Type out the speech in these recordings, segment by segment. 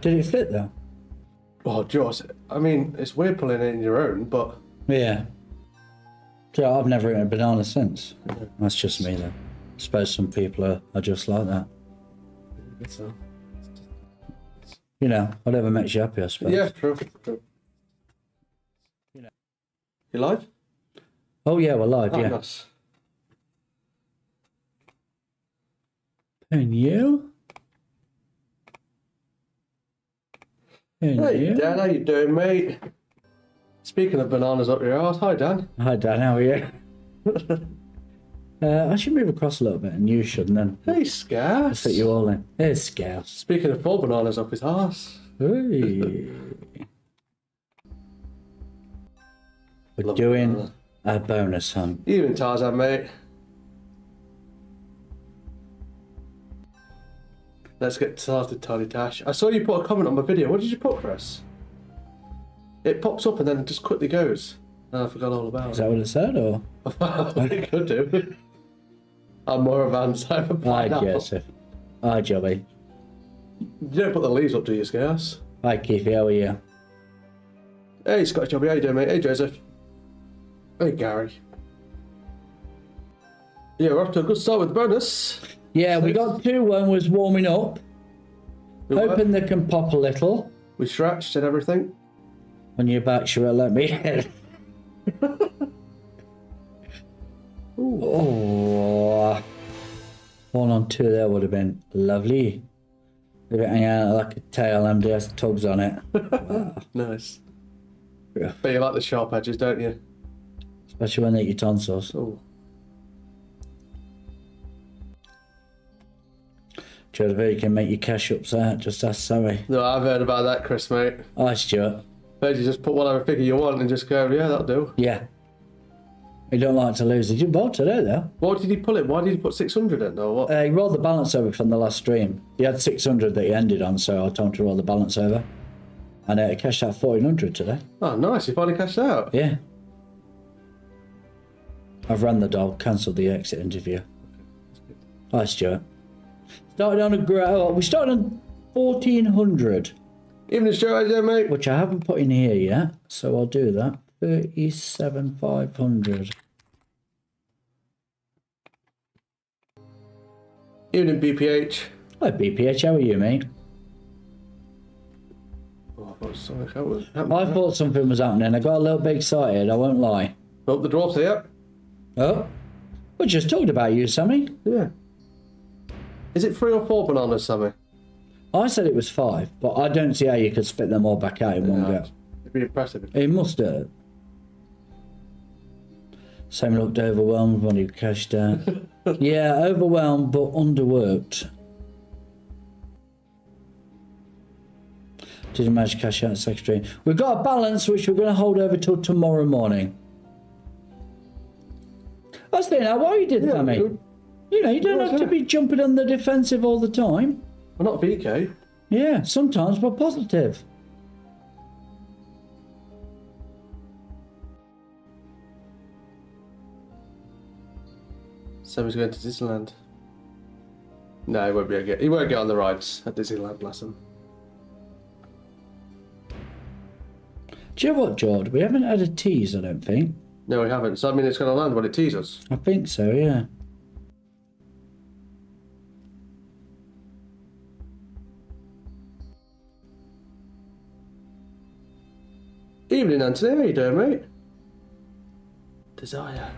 Did it fit though? Well, Joss, I mean, it's weird pulling it in your own, but Yeah. Yeah, I've never eaten a banana since. That's just me though. I suppose some people are, are just like that. You know, whatever makes you happy, I suppose. yeah, true. true. You live? Oh yeah, we're live, Oh, yeah. nice. And you? And Hey, you? Dan, how you doing, mate? Speaking of bananas up your arse, hi, Dan. Hi Dan, how are you? uh, I should move across a little bit and you should and then Hey, Scass. fit you all in. There's Scouse. Speaking of full bananas up his arse. Hey. We're Love doing banana. a bonus hunt. Even Tarzan, mate. Let's get started, Tiny Dash. I saw you put a comment on my video. What did you put, Chris? It pops up and then just quickly goes. And I forgot all about Is that what it said or? it. it could do. I'm more advanced. I'm a Hi. Joseph. Hi Joey. You don't put the leaves up, do you, Scarce? Hi Keithy, how are you? Hey, Scottish Jobby, how you doing, mate? Hey, Joseph. Hey, Gary. Yeah, we're off to a good start with the bonus. Yeah, we got two when was warming up. We were- Hoping they can pop a little. We stretched and everything. When you're back, sure, let me in. oh, one on two there would have been lovely. Leave it hanging out like a tail, MDS tugs on it. Nice. Yeah. But you like the sharp edges, don't you? Especially when they eat your tonsils. Oh. You can make your cash ups out. Just ask Sammy. No, I've heard about that, Chris, mate. Hi, Stuart. Heard you just put whatever figure you want and just go, yeah, that'll do. Yeah. You don't like to lose. Did you vote today, though? Why did he pull it? Why did he put 600 in, or what? Uh, he rolled the balance over from the last stream. He had 600 that he ended on, so I told him to roll the balance over. And uh, he cashed out 1400 today. oh, nice. He finally cashed out. Yeah. I've run the dog, cancelled the exit interview. Hi, Stuart. Started on a grow. We started on 1400, Evening, Stuart. How doing, mate? which I haven't put in here yet, so I'll do that. 37,500. Evening, BPH. Hi, BPH, how are you, mate? Oh, I thought something happened. happened. I thought something was happening. I got a little bit excited, I won't lie. Oh, the dwarf's here. Oh, we just talked about you, Sammy. Yeah. Is it three or four bananas, Sammy? I said it was five, but I don't see how you could spit them all back out in one go. It'd be impressive. It must have. Sammy looked overwhelmed when he cashed out. yeah, overwhelmed but underworked. Did you manage to cash out secretary? We've got a balance which we're going to hold over till tomorrow morning. I was thinking, why you did Yeah, Sammy? good. You know, you don't have to be jumping on the defensive all the time. Well, not VK. Yeah, sometimes we're positive. Sammy's going to Disneyland. No, he won't be able to get. He won't get on the rides at Disneyland. Bless him. Do you know what, George? We haven't had a tease, I don't think. No, we haven't. So I mean, it's going to land when it teases. I think so, yeah. Evening, Anthony. How are you doing, mate? Desire.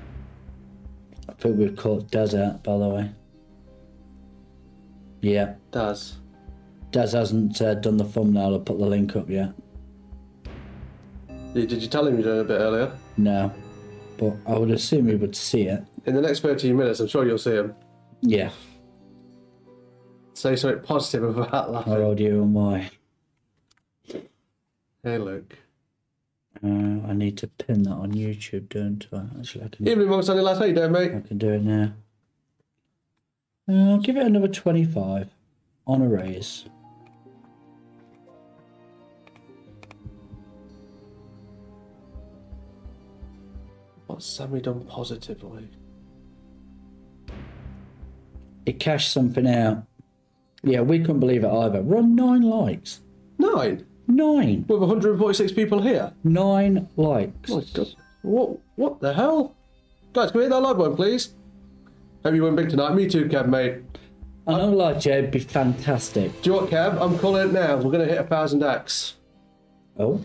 I think we've caught Daz out, by the way. Yeah, Daz. Des hasn't uh, done the thumbnail or put the link up yet. Did did you tell him you're doing a bit earlier? No. But I would assume he would see it. In the next 13 minutes, I'm sure you'll see him. Yeah. Say something positive about that. How old are you and why? Hey, Luke. Uh, I need to pin that on YouTube, don't I? Actually, I can, Evening, Monk Sunday lads. How you doing, mate? I can do it now. Uh, I'll give it another 25 on a raise. What's Sammy done positively? It cashed something out. Yeah, we couldn't believe it either. We're on nine likes. Nine. Nine. With 146 people here. Nine likes. Oh my god. What? What the hell? Guys, can we hit that like one, please? Hope you win big tonight. Me too, Kev, mate. I know, like you, it'd be fantastic. Do you know what, Kev? I'm calling it now. We're gonna hit a thousand X. Oh?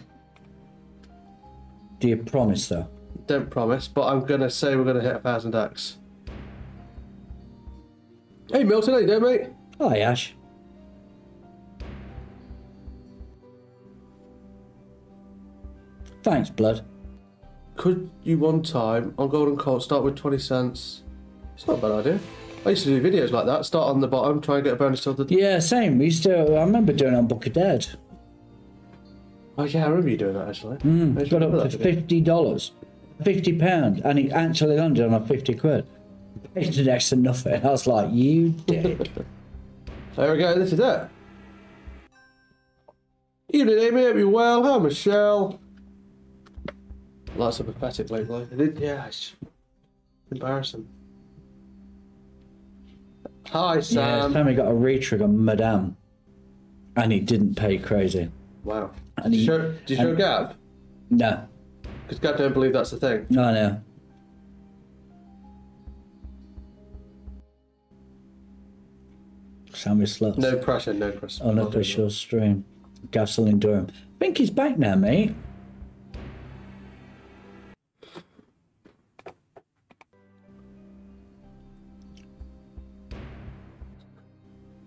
Do you promise, though? Don't promise, but I'm gonna say we're gonna hit a thousand X. Hey Milton, how you doing, mate? Hi, Ash. Thanks, blood. Could you one time on Golden Colt start with 20 cents? It's not a bad idea. I used to do videos like that. Start on the bottom, try and get a bonus till the. Yeah, same. We used to. I remember doing it on Book of Dead. Oh yeah, I remember you doing that actually. Hmm, I just Got up to fifty dollars, fifty pound, and it actually landed on a fifty quid. Paid next to nothing. I was like, "You dick." There we go. This is it. Evening, Amy. Hope you're well. Hi, Michelle. Lots of pathetic lately. I did, yeah, it's embarrassing. Hi, Sam. yeah, Sam. Sammy got a retrig on Madame, and he didn't pay crazy. Wow. And Did you he- show, did you show and- Gav? No, Because Gav don't believe that's the thing. no, no. Sammy Slots. No pressure, no pressure. Oh, Unofficial stream. Gasoline Durham. I think he's back now, mate.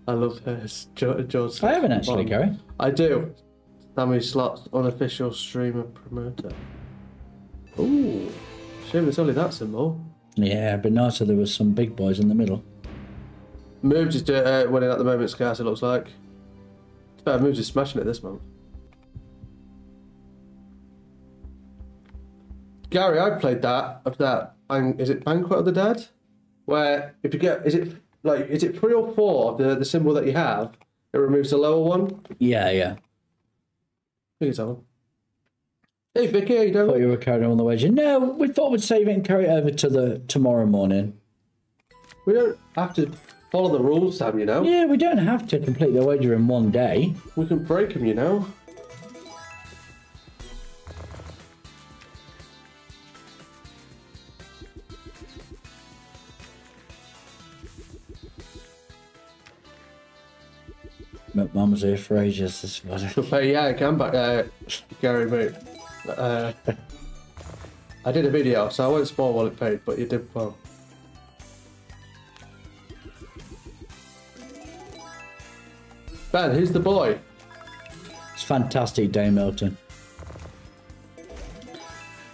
I love his George. George I haven't actually, Gary. I do. Sammy Slots, unofficial streamer promoter. Ooh. Shame it's only that symbol. Yeah, it'd be nice if there was some big boys in the middle. Moves is uh, winning at the moment, Scarce, it looks like. It's better, Moves is smashing it this month. Gary, I played that of that. Is it Banquet of the Dead? Where if you get, is it like, is it three or four of the, the symbol that you have? It removes the lower one. Yeah, yeah. that one. Hey Vicky, how you doing? Thought you were carrying on the wager. No, we thought we'd save it and carry it over to the tomorrow morning. We don't have to follow the rules, Sam. You know, Yeah, we don't have to complete the wager in one day. we can break them. You know. But Mum was here for ages. This was But yeah, I can back, uh, Gary, mate. Uh, I did a video, so I won't spoil what it paid, but you did well. Ben, who's the boy? It's fantastic, Dave Milton.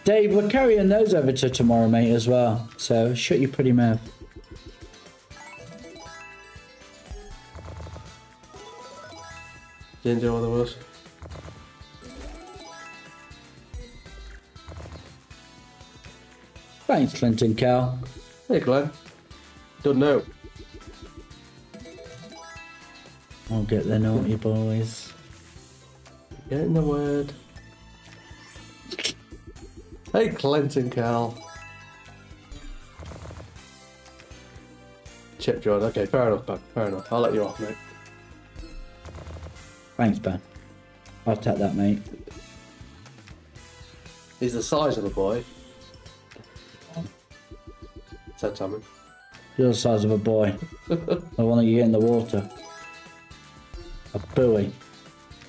Dave, we're carrying those over to tomorrow, mate, as well. So shut your pretty mouth. Know what there was. Thanks, Clinton Cal. Hey, Glenn. Don't know. I'll get the naughty boys. Getting the word. Hey, Clinton Cal. Chip John. Okay, fair enough, Ben. Fair enough. I'll let you off, mate. Thanks, Ben. I'll take that, mate. He's the size of a boy. Said Tommy. You're the size of a boy. the one that you get in the water. A buoy.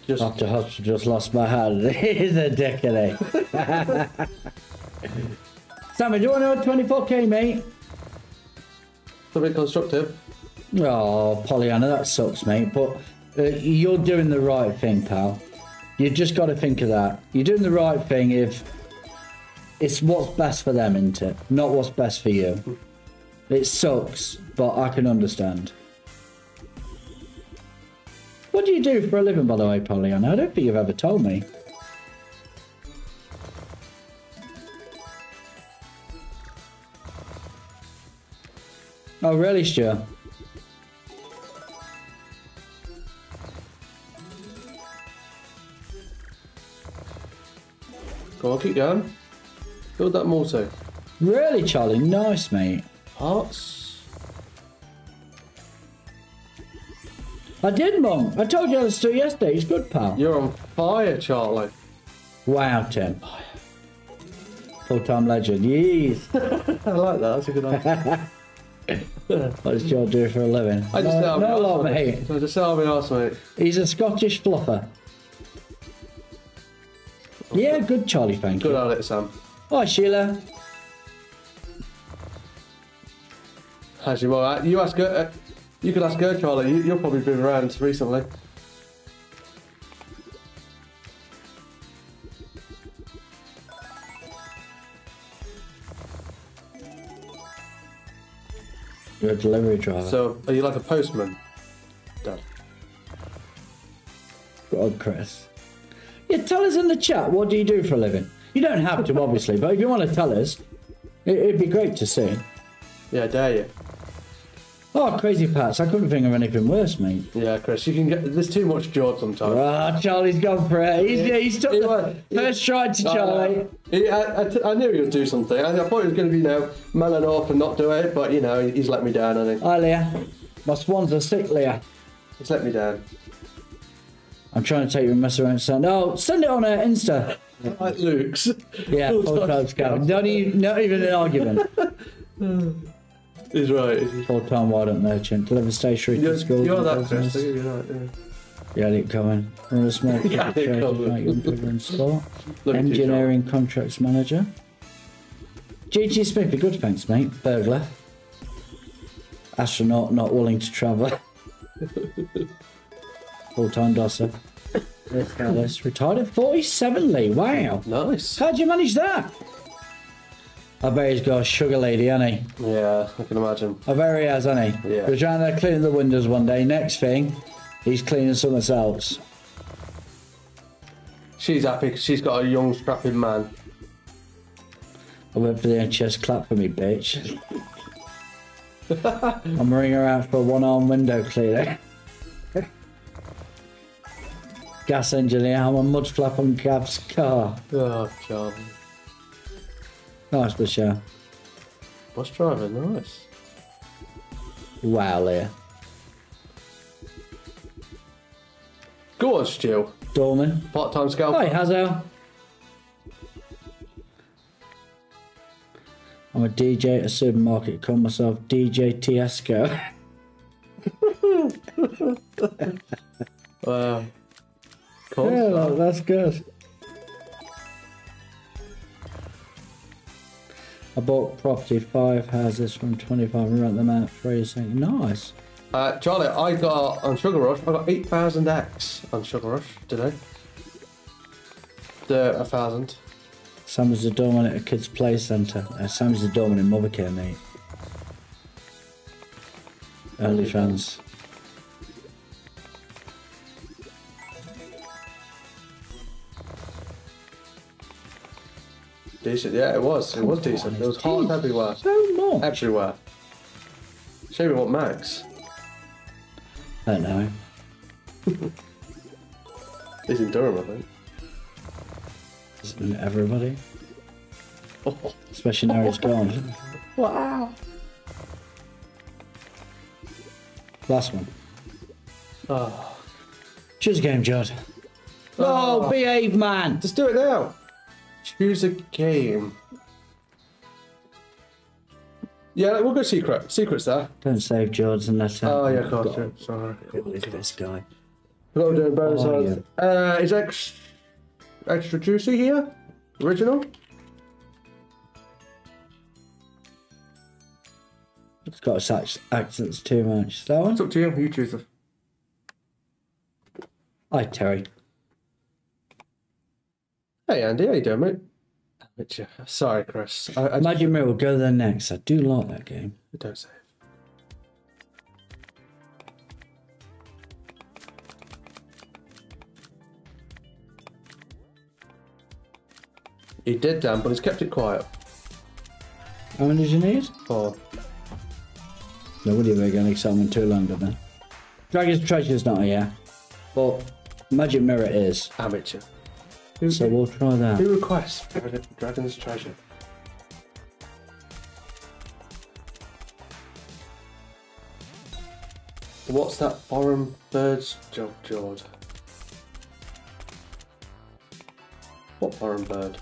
Just After hospital just lost my hand. He's a dickhead. Eh? Sammy, do you want to 24k, mate? something constructive. Oh, Pollyanna, that sucks, mate. But Uh, you're doing the right thing, pal. You just got to think of that. You're doing the right thing if it's what's best for them, isn't it? Not what's best for you. It sucks, but I can understand. What do you do for a living, by the way, Pollyanna? I don't think you've ever told me. Oh, really, Stuart? Go on, keep going. Build that mortar. Really, Charlie? Nice, mate. Hearts. I did, Monk. I told you I was still yesterday. He's good, pal. You're on fire, Charlie. Wow, Tim. Full-time legend. Yes. I like that. That's a good idea. What does Joe do for a living? I just no, no lot, mate. I just I'll be honest, mate. He's a Scottish fluffer. Yeah, good, Charlie. Thank Good you. at it, Sam. Hi, Sheila. Actually, well, uh, you ask her. Uh, you could ask her, Charlie. You, you've probably been around recently. You're a delivery driver. So, are you like a postman, Dad? God, Chris. Yeah, tell us in the chat. What do you do for a living? You don't have to, obviously, but if you want to tell us, it, it'd be great to see. Yeah, dare you? Oh, crazy Pats. I couldn't think of anything worse, mate. Yeah, Chris. You can get. There's too much George sometimes. Ah, Charlie's gone for it. He's, Yeah. he's took He the was. first try to Charlie. know. He, I, I, I knew he would do something. I, I thought he was going to be, you know, melon off and not do it, but you know, he's let me down. I think Hi, Leah. My swans are sick, Leah. he's let me down. I'm trying to take you a mess around. Send. Oh, send it on uh, Insta. Like Luke's. Yeah, Full full time time scout. scout. Not even, not even an argument. He's right. Full time wild merchant. Deliver stationery to schools. you're that. Chris. You're right. Yeah. Yeah, it coming. Run a small Yeah, trade it coming. like young people in sport. Look at you, Engineering contracts manager. GG Smith, be good, thanks, mate. Burglar. Astronaut not willing to travel. Full time dosser. Alice retired at 47, Lee. Wow. Nice. How'd you manage that? I bet he's got a sugar lady, hasn't he? Yeah, I can imagine. I bet he has, hasn't he? Yeah. He was around there cleaning the windows one day. Next thing, he's cleaning something else. She's happy because she's got a young, strapping man. I went for the NHS clap for me, bitch. I'm ringing her out for a one-arm window cleaner. Gas engineer, I'm a mud flap on Gav's car. Oh, Charlie. Nice, Michelle. Bus driver, nice. Wow, Leah. Go on, Stu. Dorman. Part-time scout. Hi, Hazel. I'm a DJ at a supermarket. Call myself DJ Tiesco. Wow. Cool. yeah, that- that's good. I bought property, five houses from 25 and rent them out free. Saying, nice. Uh, Charlie, I got on Sugar Rush. I got eight thousand X on Sugar Rush today. The a thousand. Sam is the doorman at a kids' play centre. Uh, Sam is the doorman in Mothercare, mate. Early fans. Decent, yeah, it was. It was decent. There was hearts everywhere. So much. Everywhere. Show me what Max I don't know. is in Durham, I think. Isn't everybody? Especially now he's gone. Wow. Last one. Oh. Choose a game, Judd. Oh, Oh. behave, man. Just do it now. Choose a game. Yeah, we'll go secret. Secret's there. Don't save George unless. Oh yeah, of course. Yeah, Sorry. Look at this guy. We're doing bonus Oh, odds. Uh, is X extra juicy here? Original? It's got such accents too much. That one? It's up to you. You choose it. Hi, Terry. Hey Andy, how you doing, mate? Which, uh, Sorry, Chris. I, I Magic Mirror will go there next. I do like that game. I don't save. He did, Dan, but he's kept it quiet. How many did you need? Oh, Nobody ever going to examine too long, did they? Dragon's Treasure's not here. But Magic Mirror is. amateur. So we'll try that. Who requests Dragon's Treasure? What's that foreign bird's job, Jord? What foreign bird?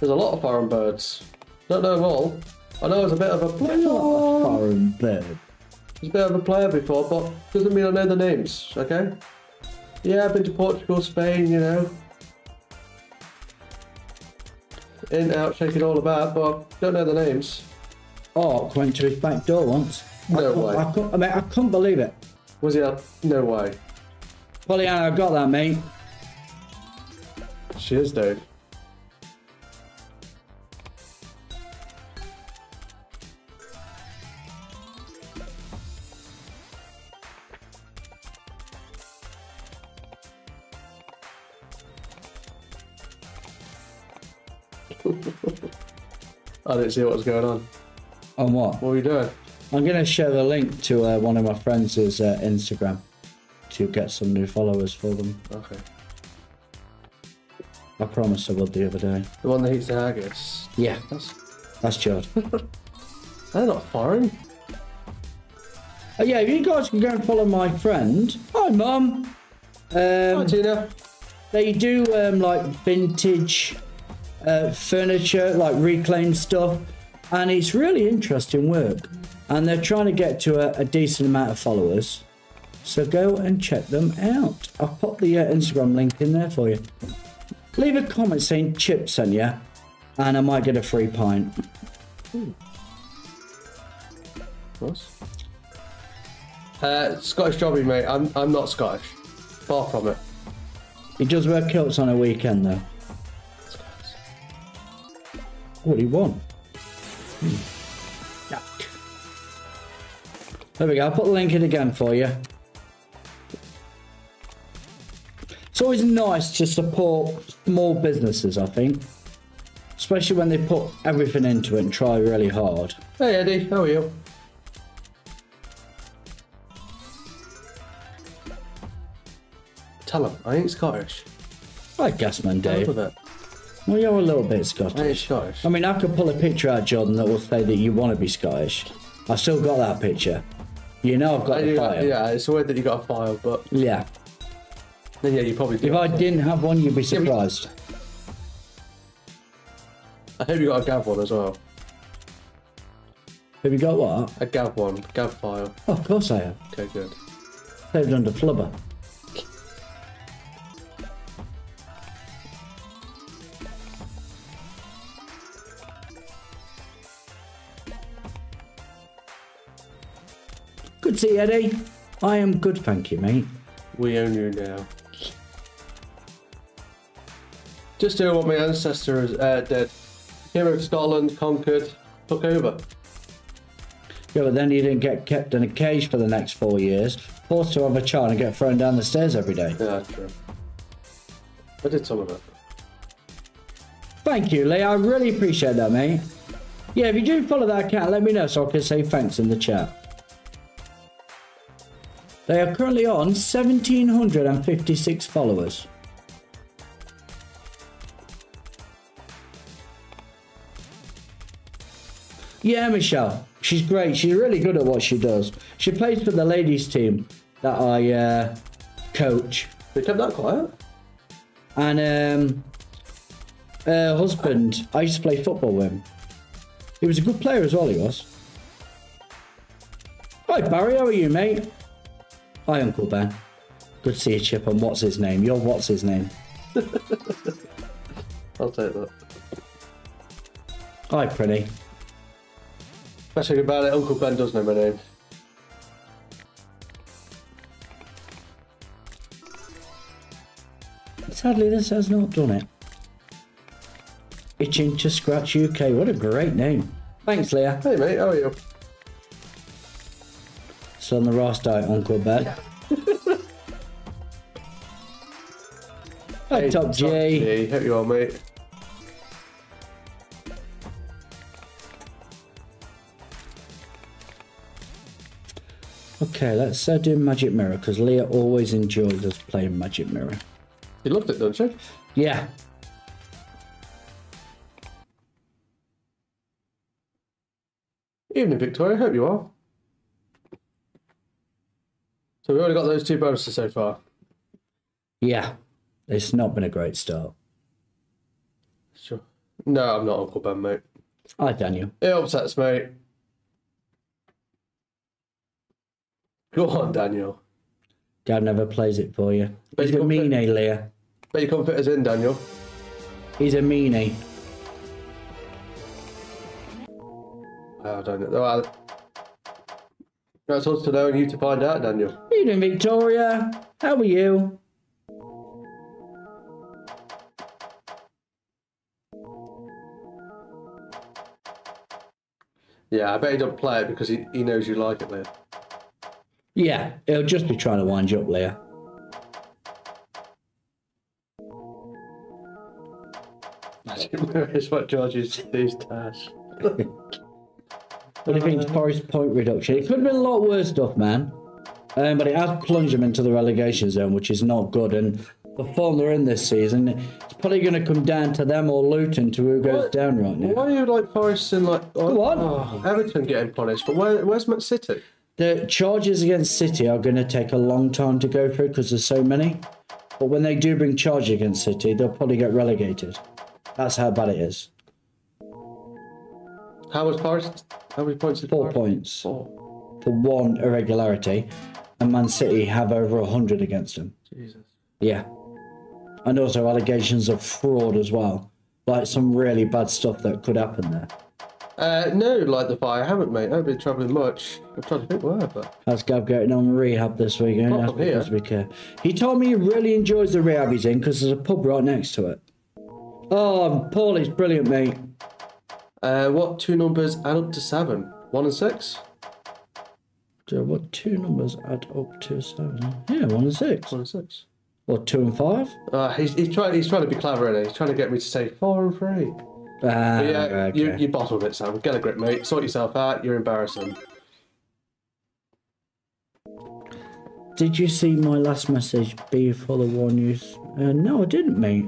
There's a lot of foreign birds. Don't know them all. I know it's a bit of a. Foreign bird. A bit of a player before, but doesn't mean I know the names, okay? Yeah, I've been to Portugal, Spain, you know. In, out, shake it all about, but don't know the names. Orc went to his back door once. No I, couldn't- way. I, couldn't, I, mean, I couldn't believe it. Was he up? No way. Pollyanna, I got that, mate. She is, dude. I didn't see what was going on. On what? What were you doing? I'm going to share the link to uh, one of my friends' uh, Instagram to get some new followers for them. Okay. I promised I would the other day. The one that eats the haggis. Yeah, That's that's Jod. they're not foreign. Oh, yeah, if you guys can go and follow my friend. Hi, Mum. Hi, Um, Tina. they do um, like vintage uh, furniture, like reclaimed stuff, and it's really interesting work. And they're trying to get to a, a decent amount of followers. So go and check them out. I'll pop the uh, Instagram link in there for you. Leave a comment saying chips sent you, and I might get a free pint. What? Uh, Scottish jobby, mate. I'm I'm not Scottish. Far from it. He does wear kilts on a weekend though. What do you want? Hmm. Yuck. There we go. I'll put the link in again for you. It's always nice to support small businesses, I think. Especially when they put everything into it and try really hard. Hey Eddie, how are you? Tell him I ain't Scottish. I guess, man, Get Dave. Up with it. Well, you're a little bit I Scottish. Scottish. I mean, I could pull a picture out, Jordan, that will say that you want to be Scottish. I still got that picture. You know I've got the yeah, file. yeah, it's weird that you got a file, but Yeah. then yeah, you probably do. If I didn't have one, you'd be surprised. I hope you got a Gav one as well. Have you got what? A Gav one, Gav file. Oh, of course I have. Okay, good. Saved under flubber. See Eddie. I am good, thank you, mate. We own you now. Just doing what my ancestors uh, did. Came over to Scotland, conquered, took over. Yeah, but then he didn't get kept in a cage for the next four years, forced to have a child and get thrown down the stairs every day. Yeah, true. I did some of it. Thank you, Lee. I really appreciate that, mate. Yeah, if you do follow that account, let me know so I can say thanks in the chat. They are currently on 1,756 followers. Yeah, Michelle. She's great. She's really good at what she does. She plays for the ladies' team that I uh, coach. They kept that quiet. And um, her husband, I used to play football with him. He was a good player as well, he was. Hi, Barry, how are you, mate? Hi, Uncle Ben. Good to see you, Chip. And what's his name? You're what's his name? I'll take that. Hi, pretty. Best thing about it, Uncle Ben does know my name. Sadly, this has not done it. Itching to Scratch UK. What a great name. Thanks, Leah. Hey mate, how are you? Still on the Ross diet, Uncle Ben. Hi, Hey, Top G. G. Hope you are, mate. Okay, let's uh, do Magic Mirror because Leah always enjoys us playing Magic Mirror. You loved it, don't you? Yeah. Evening, Victoria. Hope you are. So we've already got those two bonuses so far. Yeah, it's not been a great start. Sure. No, I'm not Uncle Ben, mate. Hi, Daniel. It upsets, mate. Go on, Daniel. Dad never plays it for you. But He's you a got fit- meanie, Leah. Bet you can't fit us in, Daniel. He's a meanie. Oh, I don't know. Well, that's us to know and you to find out, Daniel. Evening, Victoria. How are you? Yeah, I bet he don't play it because he, he knows you like it, Leah. Yeah, he'll just be trying to wind you up, Leah. It's what George is these days. What do you think Forest point reduction? It could have been a lot worse stuff, man. Um, but it has plunged them into the relegation zone, which is not good. And the form they're in this season, it's probably going to come down to them or Luton to who goes What? down right now. Why are you like Forest and like oh, Go on. oh, Everton getting punished? But where, where's Man City? The charges against City are going to take a long time to go through because there's so many. But when they do bring charge against City, they'll probably get relegated. That's how bad it is. How was Forest? How many points did Four Forest? points Four. for one irregularity, and Man City have over 100 against them. Jesus. Yeah. And also allegations of fraud as well. Like some really bad stuff that could happen there. Uh, no, like the fire, I haven't, mate. I haven't been travelling much. I've tried to think where, but How's Gav getting on rehab this weekend? Not That's from here. we care. He told me he really enjoys the rehab he's in because there's a pub right next to it. Oh, Paulie's brilliant, mate. uh, what two numbers add up to seven? One and six. So what two numbers add up to seven? Yeah, one and six. One and six. Or two and five? Uh, he's, he's trying. He's trying to be clever, isn't he? He's trying to get me to say four and three. Ah, But yeah, okay. you, you bottled it, Sam. Get a grip, mate. Sort yourself out. You're embarrassing. Did you see my last message before the one you... Uh, no, I didn't, mate.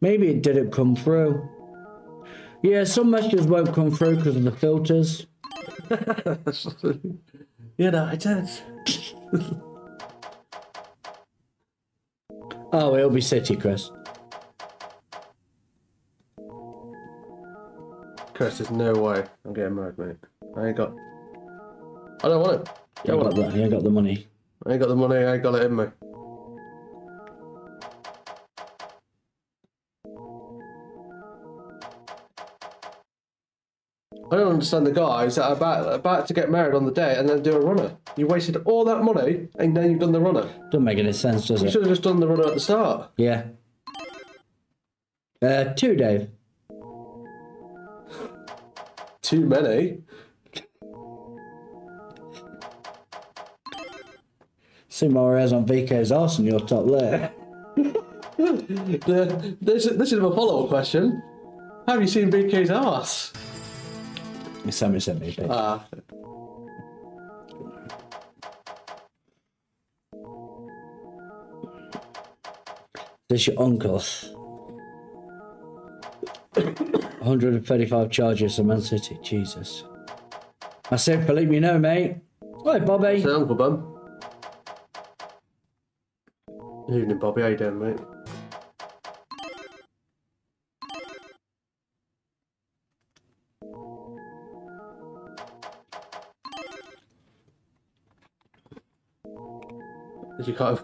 Maybe it didn't come through. Yeah, some messages won't come through because of the filters. You know, I did. Oh, it'll be City, Chris. Chris, there's no way I'm getting married, mate. I ain't got. I don't want it. You Don't want got it. the, you ain't got the money. I ain't got the money. I ain't got it in me. I don't understand the guys that are about, about to get married on the day and then do a runner. You wasted all that money and then you've done the runner. Doesn't make any sense, does You it? You should have just done the runner at the start. Yeah. Uh, two, Dave. Too many. See Mares on VK's arse in your top there. The, this, this is a follow up question. Have you seen BK's ass? Somebody sent me a picture. Ah, This your uncle. 135 charges for Man City. Jesus. I said, believe me, no, mate. Hi, Bobby. say Uncle Bum. Evening, Bobby. How you doing, mate? You can't.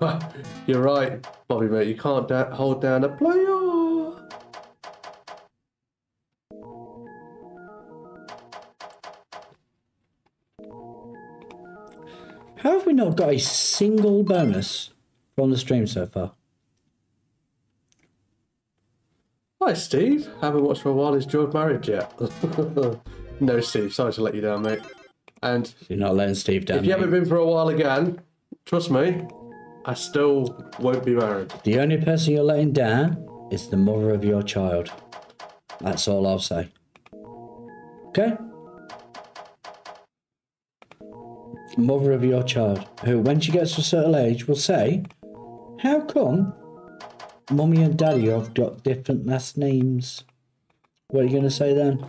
You're right, Bobby, mate. You can't da- hold down a player. How have we not got a single bonus from the stream so far? Hi, Steve. Haven't watched for a while. Is George married yet? no, Steve. Sorry to let you down, mate. And You're not letting Steve down. if you mate. haven't been for a while again, trust me, I still won't be married. The only person you're letting down is the mother of your child. That's all I'll say. Okay? Mother of your child, who, when she gets to a certain age, will say, How come mummy and daddy have got different last names? What are you going to say then?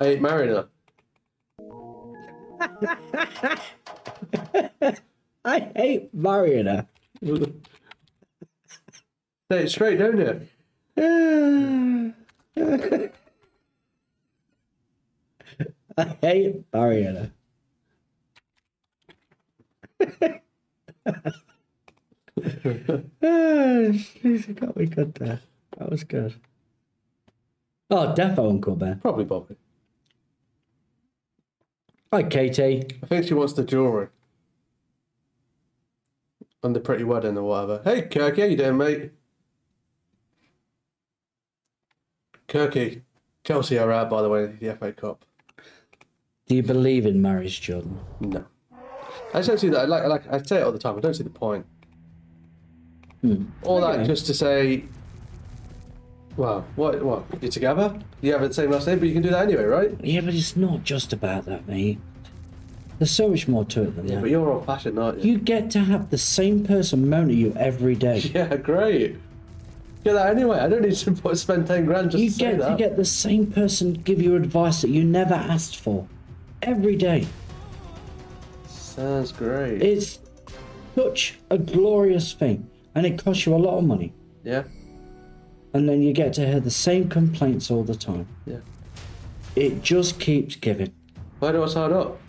Are I ain't marrying her. I hate marrying her. Say it straight, don't you? I hate marrying her. Ah, She's got me good there. That was good. Oh, defo Uncle Ben. Probably Bobby. Hi, Katie. I think she wants the jewellery. And the pretty wedding or whatever. Hey, Kirky, how you doing, mate? Kirky, Chelsea are out, by the way, the FA Cup. Do you believe in marriage, Jordan? No. I just don't see that. I like, like I say it all the time. I don't see the point. Hmm. All that just to say, well, what? What? You're together? You have the same last name, but you can do that anyway, right? Yeah, but it's not just about that, mate. There's so much more to it than Yeah, that. but you're old fashioned, aren't you? You get to have the same person moan at you every day. Yeah, great. Get that anyway. I don't need to put, spend ten grand just You to say that. You get that. to get the same person give you advice that you never asked for every day. Sounds great. It's such a glorious thing, and it costs you a lot of money. yeah, And then you get to hear the same complaints all the time. yeah. It just keeps giving. Why do I sign up?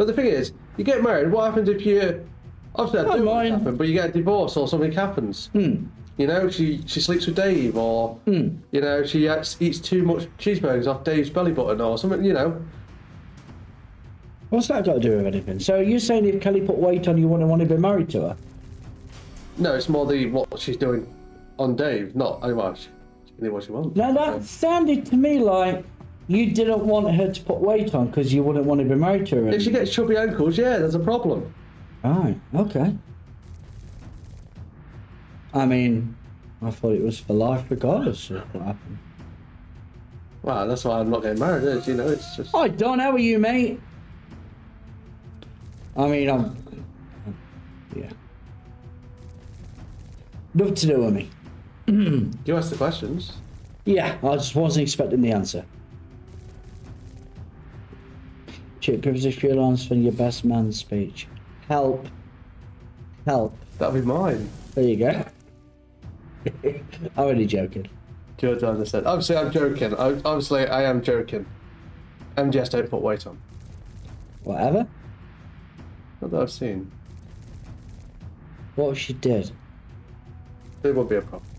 But the thing is, you get married. What happens if you? Obviously, I Don't do what mind. happen, but you get a divorce or something happens. Hmm. You know, she she sleeps with Dave, or you know, she eats, eats too much cheeseburgers off Dave's belly button, or something. You know, What's that got to do with anything? So you're saying if Kelly put weight on, you wouldn't want to be married to her? no, it's more the what she's doing on Dave, not well, she she can do what she wants. Now that sounded to me like you didn't want her to put weight on because you wouldn't want to be married to her. If she gets chubby ankles, yeah, there's a problem. Right, okay. I mean, I thought it was for life regardless of what happened. Well, that's why I'm not getting married. Is you know, it's just Hi, Don, how are you, mate? I mean, I'm. Yeah. Nothing to do with me. you ask the questions. Yeah, I just wasn't expecting the answer. Chip, give us a few lines for your best man speech. Help. Help. That'll be mine. There you go. I'm only joking. George understand. Obviously, I'm joking. I, obviously, I am joking. MGS don't put weight on. Whatever. Not that I've seen. What if she did? It would be a problem.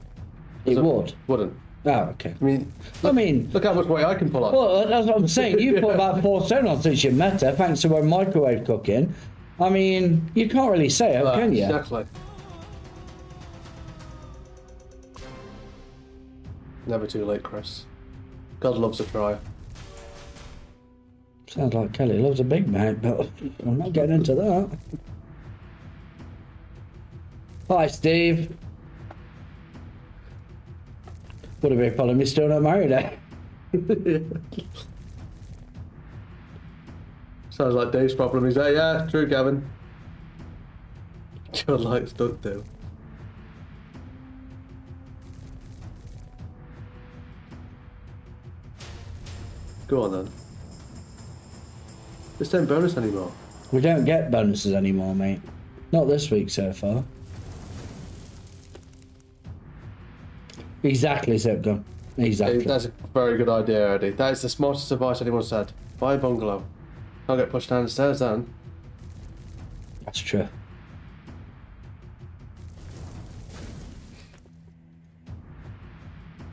It would. Wouldn't. Oh, okay. I mean, I mean, look how much weight I can pull on. well, that's what I'm saying. You've put about four stone on since you met her, thanks to her microwave cooking. I mean, you can't really say it, can you? Exactly. Never too late, Chris. God loves a try. Sounds like Kelly loves a big man, but I'm not getting into that. Hi, Steve. Would have been problem me still not married, eh? Sounds like Dave's problem. is like, yeah, true, Gavin. John likes Doug too. Go on then. This don't bonus anymore. We don't get bonuses anymore, mate. Not this week so far. Exactly. Hey, Exactly. That's a very good idea, Eddie. That is the smartest advice anyone's said. Buy a bungalow. I'll get pushed down the stairs then. That's true.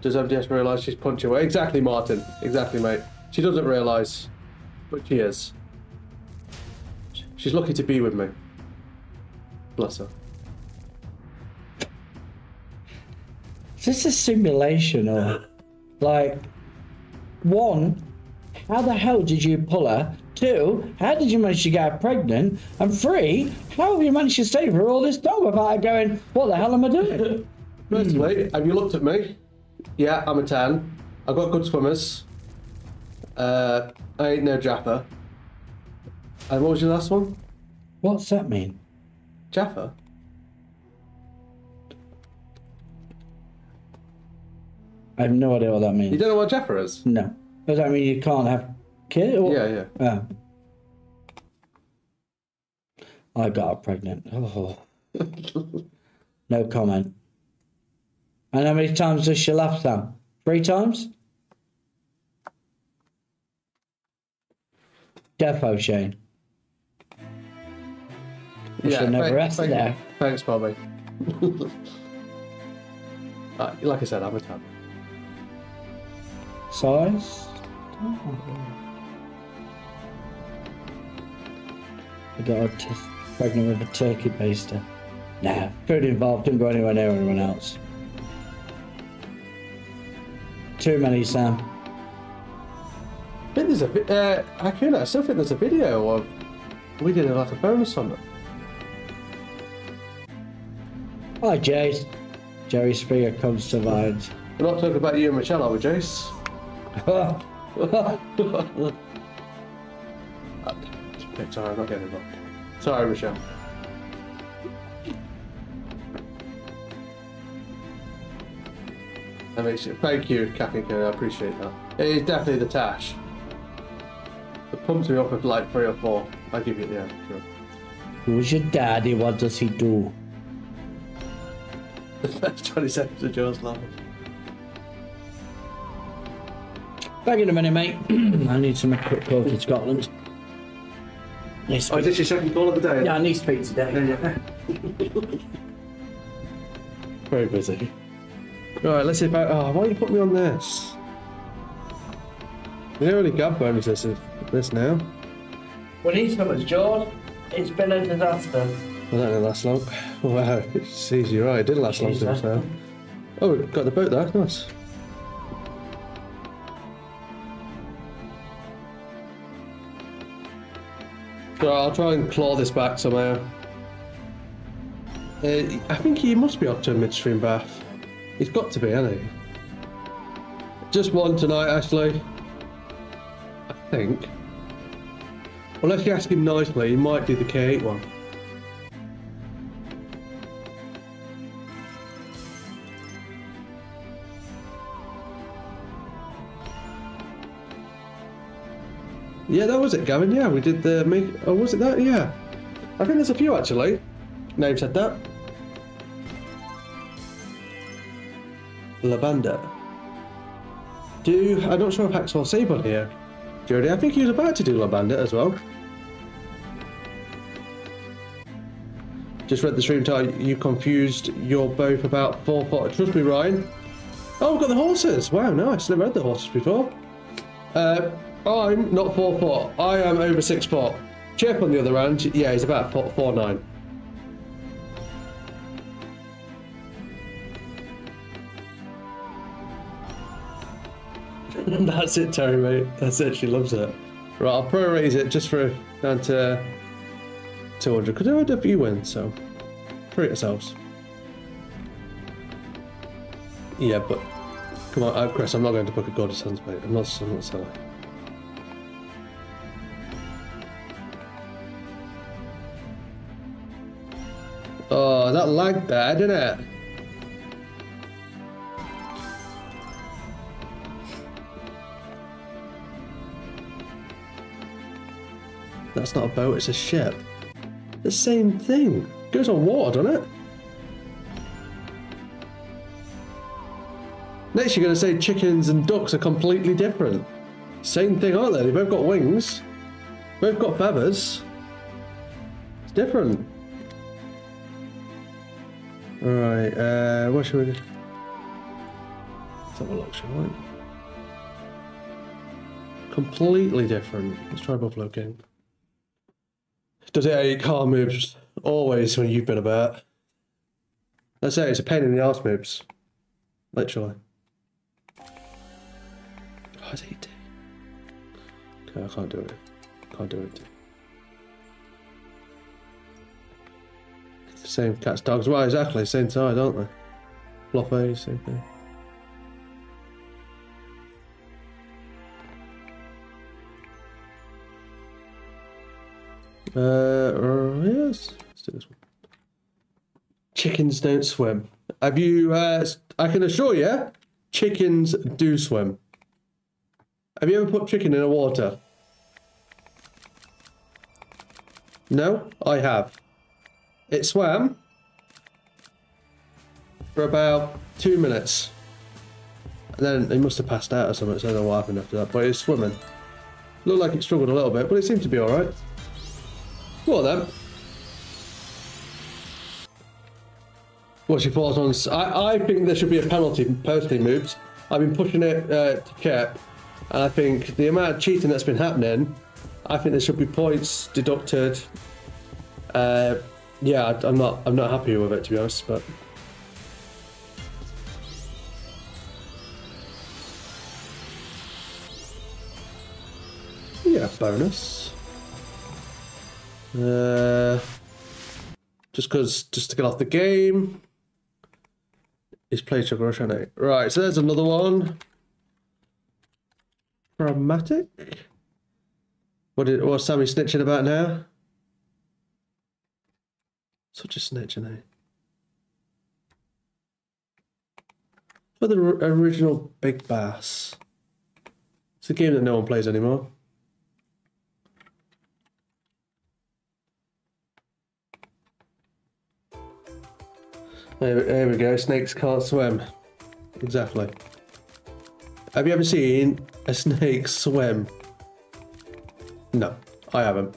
Does MDS realise she's punching away? Exactly, Martin. Exactly, mate. She doesn't realise, but she is. She's lucky to be with me. Bless her. This a simulation or like one? How the hell did you pull her? Two, how did you manage to get her pregnant? And three, how have you managed to stay for all this time without her going, what the hell am I doing? Firstly, have you looked at me? Yeah, I'm a 10. I've got good swimmers. Uh, I ain't no Jaffa. And what was your last one? What's that mean? Jaffa? I have no idea what that means. You don't know what Jaffa is? No. Does that mean you can't have kids? Or... Yeah, yeah. Oh. I got her pregnant. Oh. no comment. And how many times does she laugh, Sam? Three times? Defo, Shane. We should never thank- rest thank there. Thanks, Bobby. Uh, like I said, I'm a tab. Size? I got her t- pregnant with a turkey baster. Nah, food involved, didn't go anywhere near anyone else. Too many, Sam. I think there's a vi- uh, Hakuna, I still think there's a video of we did like a bonus on it. Hi, Jace. Jerry Springer comes to mind. We're not talking about you and Michelle, are we, Jace? Okay, sorry, I'm not getting involved. Sorry, Michelle. That makes it. Thank you, Kathy. Kerr, I appreciate that. It is definitely the Tash. It pumps me up with like three or four. I give you, yeah, sure. Who's your daddy? What does he do? The first 20 seconds of Joe's life. Back in a minute, mate. I need some quick call to Scotland. Need Oh, is this your second call of the day? Yeah, I need speak today. Very busy. Right, let's see about. Oh, why don't you put me on this? We already got bonuses of this now. We need so much, George. It's been a disaster. Well, that didn't last long. Wow, it's easy, right? It didn't last long to Jesus. us now. Oh, we've got the boat there. Nice. So I'll try and claw this back somehow. Uh, I think he must be off to a midstream bath. He's got to be, hasn't he? Just one tonight, Ashley. I think. Unless you ask him nicely, he might do the K8 one. Yeah, that was it, Gavin. Yeah, we did the make. Oh, was it that? Yeah. I think there's a few actually. Name said that. La Banda. Do I'm not sure if Hacksaw on here. Jody, I think he was about to do La Banda as well. Just read the stream title. You confused. You're both about four pot. Trust me, Ryan. Oh, we've got the horses. Wow, nice. Never had the horses before. Uh, I'm not four foot. I am over six foot. Chip on the other hand, yeah, he's about four, four nine. That's it, Terry, mate. That's it. She loves it. Right, I'll pro raise it just for down to 200 because I had a few wins, so treat yourselves. Yeah, but come on, uh, Chris. I'm not going to book a goddess hands, mate. I'm not. I'm not selling. Oh, that lagged there, didn't it? That's not a boat, it's a ship. The same thing. Goes on water, doesn't it? Next, you're going to say chickens and ducks are completely different. Same thing, aren't they? They both got wings, both got feathers. It's different. Alright, uh, what should we do? Let's have a look, shall we? Completely different. Let's try Buffalo King. Does it eight car moves always when you've been about? Let's say it's a pain in the ass moves. Literally. Oh, it's 80. Okay, I can't do it. Can't do it. Same cats, dogs. Well, exactly, same size, aren't they? Fluffy, same thing. Uh, uh, yes. Let's do this one. Chickens don't swim. Have you? Uh, I can assure you, chickens do swim. Have you ever put chicken in a water? No, I have. It swam for about two minutes. And then it must have passed out or something, so I don't know what happened after that. But it's swimming. Looked like it struggled a little bit, but it seemed to be alright. Well then. What's your thoughts on... I, I think there should be a penalty, personally, moves. I've been pushing it uh, to Chip, and I think the amount of cheating that's been happening, I think there should be points deducted. Uh, yeah, I'm not, I'm not happy with it to be honest, but yeah, bonus. Uh, just because, just to get off the game. Is play Sugar Rush. Right, so there's another one. Dramatic. What did what's Sammy snitching about now? Such a snitch, isn't he? For the original Big Bass. It's a game that no one plays anymore. There, there we go. Snakes can't swim. Exactly. Have you ever seen a snake swim? No, I haven't.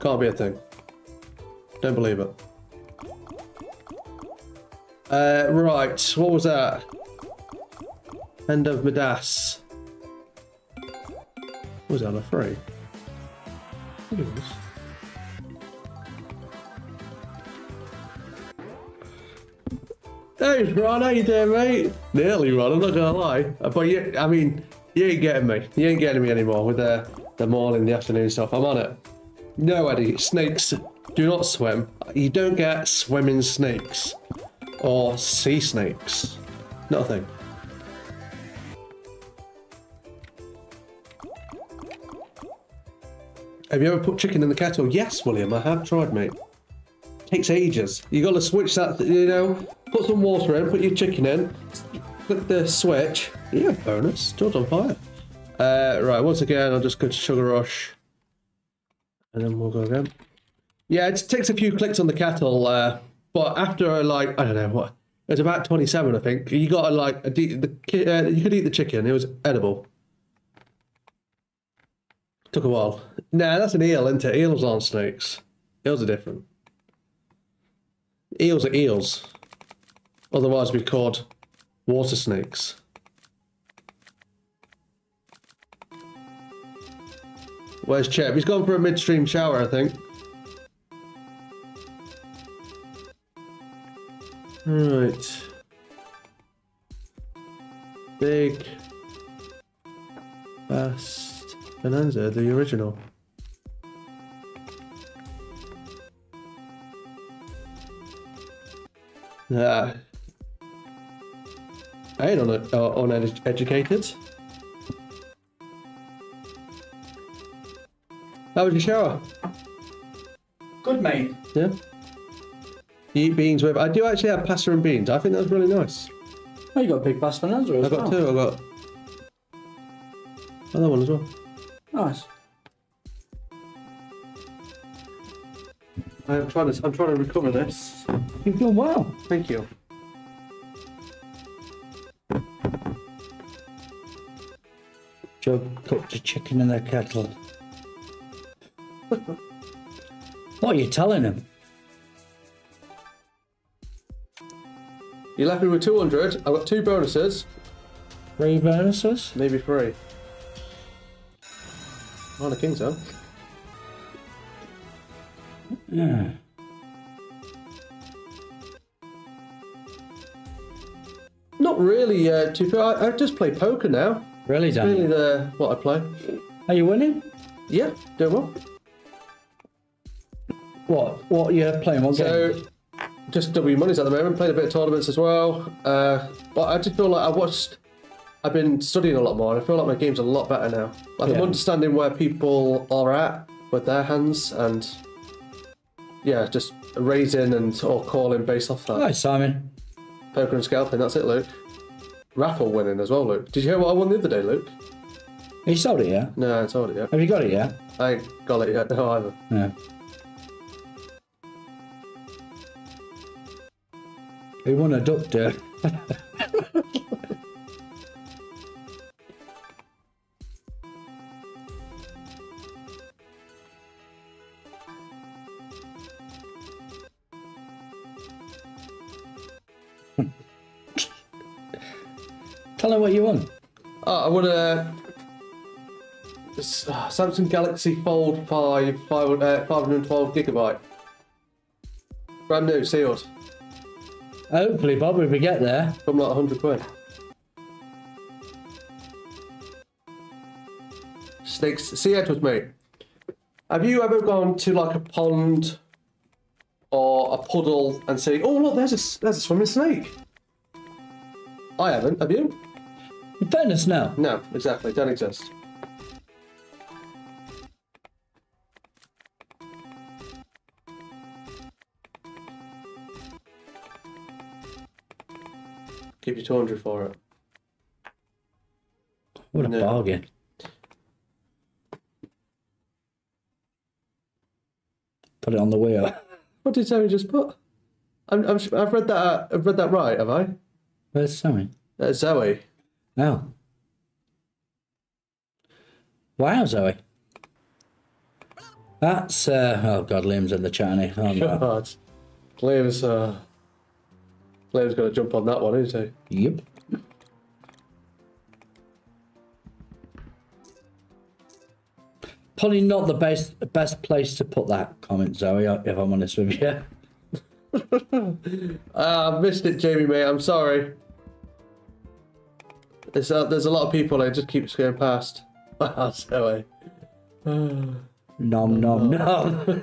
Can't be a thing. Don't believe it. Uh, right, what was that? Hand of Midas. Was that a think it was. Hey, Ron, how you doing, mate? Nearly, Ron, I'm not gonna lie. Uh, But you, I mean, you ain't getting me. You ain't getting me anymore with the, the morning, the afternoon stuff. I'm on it. No, Eddie, snakes do not swim. You don't get swimming snakes or sea snakes. Nothing. Have you ever put chicken in the kettle? Yes, William, I have tried, mate. Takes ages. You got to switch that, you know, put some water in, put your chicken in, click the switch. Yeah, bonus. Still on fire. Uh, right, once again, I'll just go to Sugar Rush. And then we'll go again. Yeah, it takes a few clicks on the kettle, uh, but after like I don't know what, it was about twenty-seven, I think. You got to like a de- the uh, you could eat the chicken. It was edible. Took a while. Nah, that's an eel, isn't it? Eels aren't snakes. Eels are different. Eels are eels. Otherwise, we called water snakes. Where's Chip? He's gone for a midstream shower, I think. Right. Big. Fast. Bonanza, the original. Nah. I ain't un- uh, educated. How was your shower? Good, mate. Yeah. Eat beans with. I do actually have pasta and beans. I think that's really nice. Oh, you got a big bass bonanza as I got well. two. I've got another one as well. Nice. I'm trying to. I'm trying to recover this. You've done well. Thank you. Joe cooked a chicken in the kettle. what are you telling him? You left me with 200. I've got two bonuses. Three bonuses? Maybe three. Oh, the king's out. Yeah. Not really. Uh, too fair. I, I just play poker now. Really, Really, the what I play. Are you winning? Yeah, doing well. What? What you're playing? What So, game? Just W monies at the moment. Played a bit of tournaments as well. Uh, but I just feel like I watched. I've been studying a lot more, and I feel like my game's a lot better now. Like I'm understanding where people are at with their hands, and yeah, just raising and or calling based off that. Hi, Simon. Poker and scalping. That's it, Luke. Raffle winning as well, Luke. Did you hear what I won the other day, Luke? You sold it, yeah? No, I sold it yet. Have you got it, yeah? I ain't got it yet. No, either. Yeah. He want a doctor. Tell him what you want. Oh, I want a uh, Samsung Galaxy Fold 5, 5 uh, 512 gigabyte. Brand new, sealed. Hopefully, Bob, if we get there. From like 100 quid. Snakes. See, Edward, mate. Have you ever gone to like a pond or a puddle and say, "Oh look, there's a s- there's a swimming snake"? I haven't. Have you? In fairness, no. No, exactly. Don't exist. 200 for it. What a No. bargain. Put it on the wheel. What did Zoe just put? I'm, I'm, I've read that. I've read that right, have I? Where's Sammy? Uh, Zoe. Oh. Wow, Zoe. That's, uh, oh God, Liam's in the chat? Oh. God. Liam's, uh, Liam's got to jump on that one, isn't he? Yep. Probably not the best best place to put that comment, Zoe, if I'm honest with you. he? Ah, I missed it, Jamie, mate. I'm sorry. There's a, there's a lot of people that just keep going past. Wow, Zoe. Nom nom nom.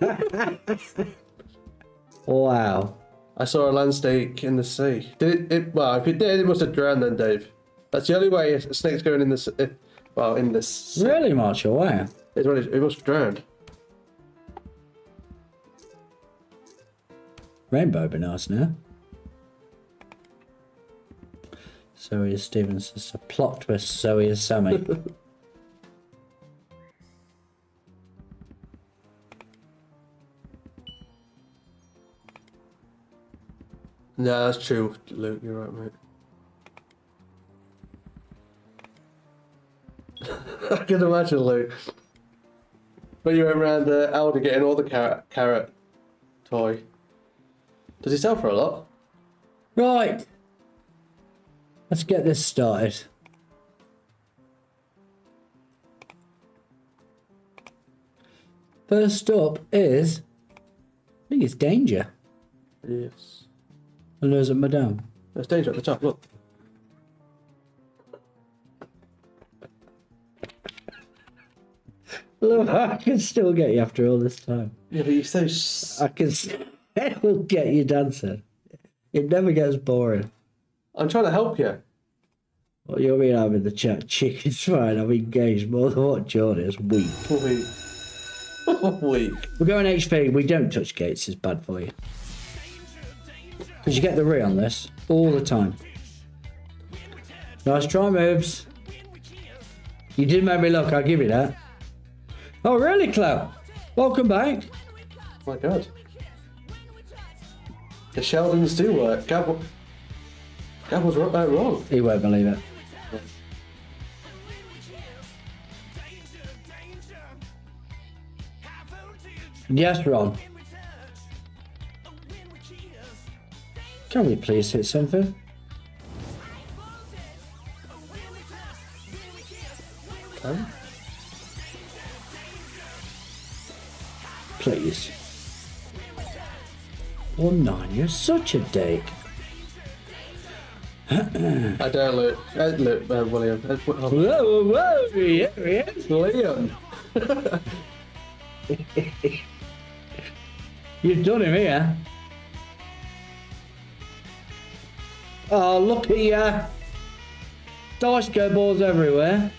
wow. I saw a land snake in the sea. Did it, it? Well, if it did, it must have drowned then, Dave. That's the only way a snake's going in this. If, well, in this. Really, Marshall? When it, it must have drowned. Rainbow nice now. Zoe is Stevens. It's a plot twist. Zoe is Sammy. No, that's true, Luke. You're right, mate. I can imagine, Luke. When you went around uh, Aldi getting all the carrot, carrot toy. Does he sell for a lot? right. Let's get this started. First up is. I think it's Danger. Yes. And there's a Madame. There's danger at the top. Look. Look, I can still get you after all this time. Yeah, but you're so. s- I can still get you dancing. It never gets boring. I'm trying to help you. What you'll be having the chat, chicken's fine. I'm engaged more than what John is. Weak. Weak. Weak. We're going HP. We don't touch gates. It's bad for you. Because you get the re on this all the time. Nice try moves. You did make me look. I'll give you that. Oh, really, Clow? Welcome back. My God. The Sheldons do work. Gab, Gab was ro- uh, wrong. He won't believe it. Yes, Ron. Can we please hit something? Okay. Please. One nine, you're such a dick. I don't look. Uh, look, uh, William. Uh, oh, Whoa, whoa, whoa, yeah, yeah. Liam. You've done him here. Oh, look at you. Dice go balls everywhere.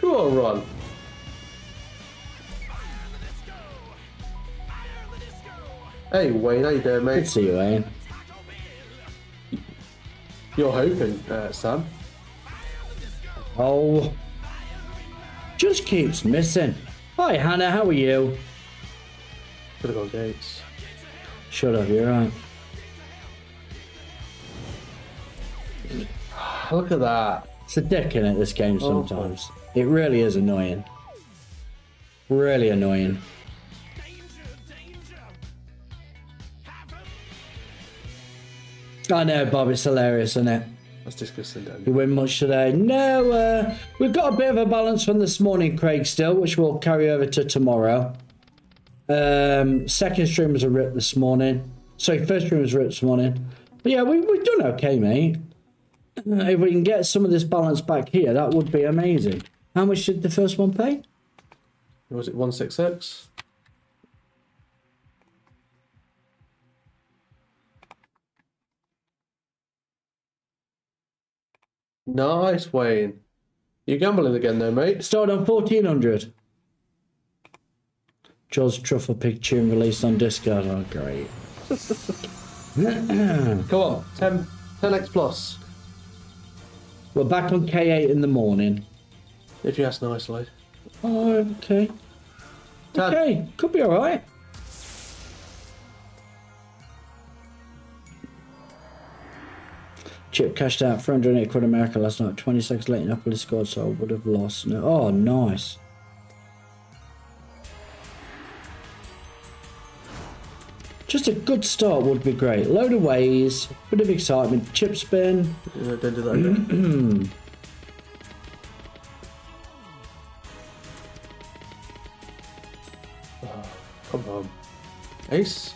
Come on, Ron. Hey, Wayne, how you doing, mate? Good mate? to see you, Ian. You're hoping, uh, Sam. Oh. Just keeps missing. Hi, Hannah. How are you? Could have gone gates. Shut up. You're right. Look at that. It's a dick in it. This game Oh. sometimes. It really is annoying. Really annoying. I know, Bob. It's hilarious, isn't it? That's disgusting, We Daniel. win much today. No, uh, we've got a bit of a balance from this morning, Craig, still, which we'll carry over to tomorrow. Um, second stream was a rip this morning. Sorry, first stream was a rip this morning. But yeah, we, we've done okay, mate. Uh, if we can get some of this balance back here, that would be amazing. How much did the first one pay? Was it 166? Nice, Wayne. You're gambling again, though, mate? Started on 1400. Jaws Truffle Pig tune released on Discord. Oh, great. Come on, 10, 10x plus. We're back on K8 in the morning. If you ask nicely. Oh, okay. Ten. Okay, could be alright. Chip cashed out 308 quid America last night. 20 seconds late, Napoli scored, so I would have lost. No. Oh, nice. Just a good start would be great. Load of ways, bit of excitement, chip spin. Yeah, don't do that again. Oh, come on. Ace?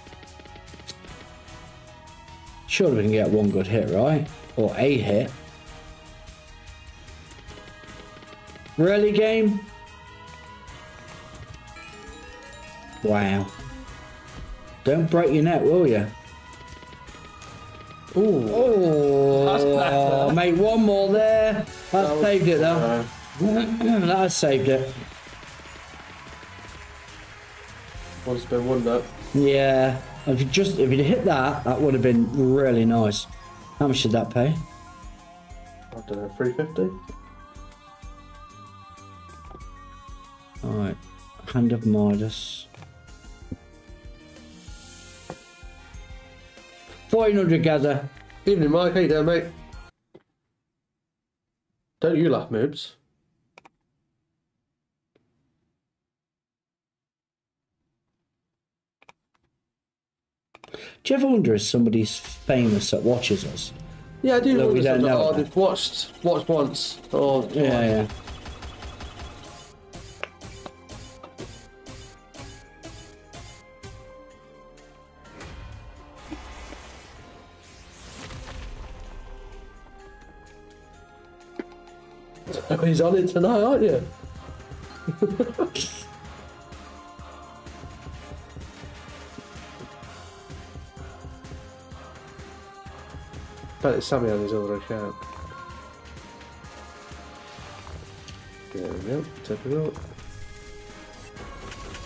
Surely we can get one good hit, right? Or a hit. Really, game? Wow. Don't break your neck, will you? Ooh. Oh, mate, one more there. That was- saved it, though. That has saved it. one spin, one. Yeah. If you just if you'd hit that, that would have been really nice. How much did that pay? I don't know, 350? Alright. Hand of Midas. 1400 gather. Evening, Mike. How you doing, mate? Don't you laugh, Moobs. Do you ever wonder if somebody's famous that watches us? Yeah, I do. No, we don't know Oh, that. they've watched, watched once. Or Yeah, yeah. He's on it tonight, aren't you? but it's Sammy on his other account. There we go, typical.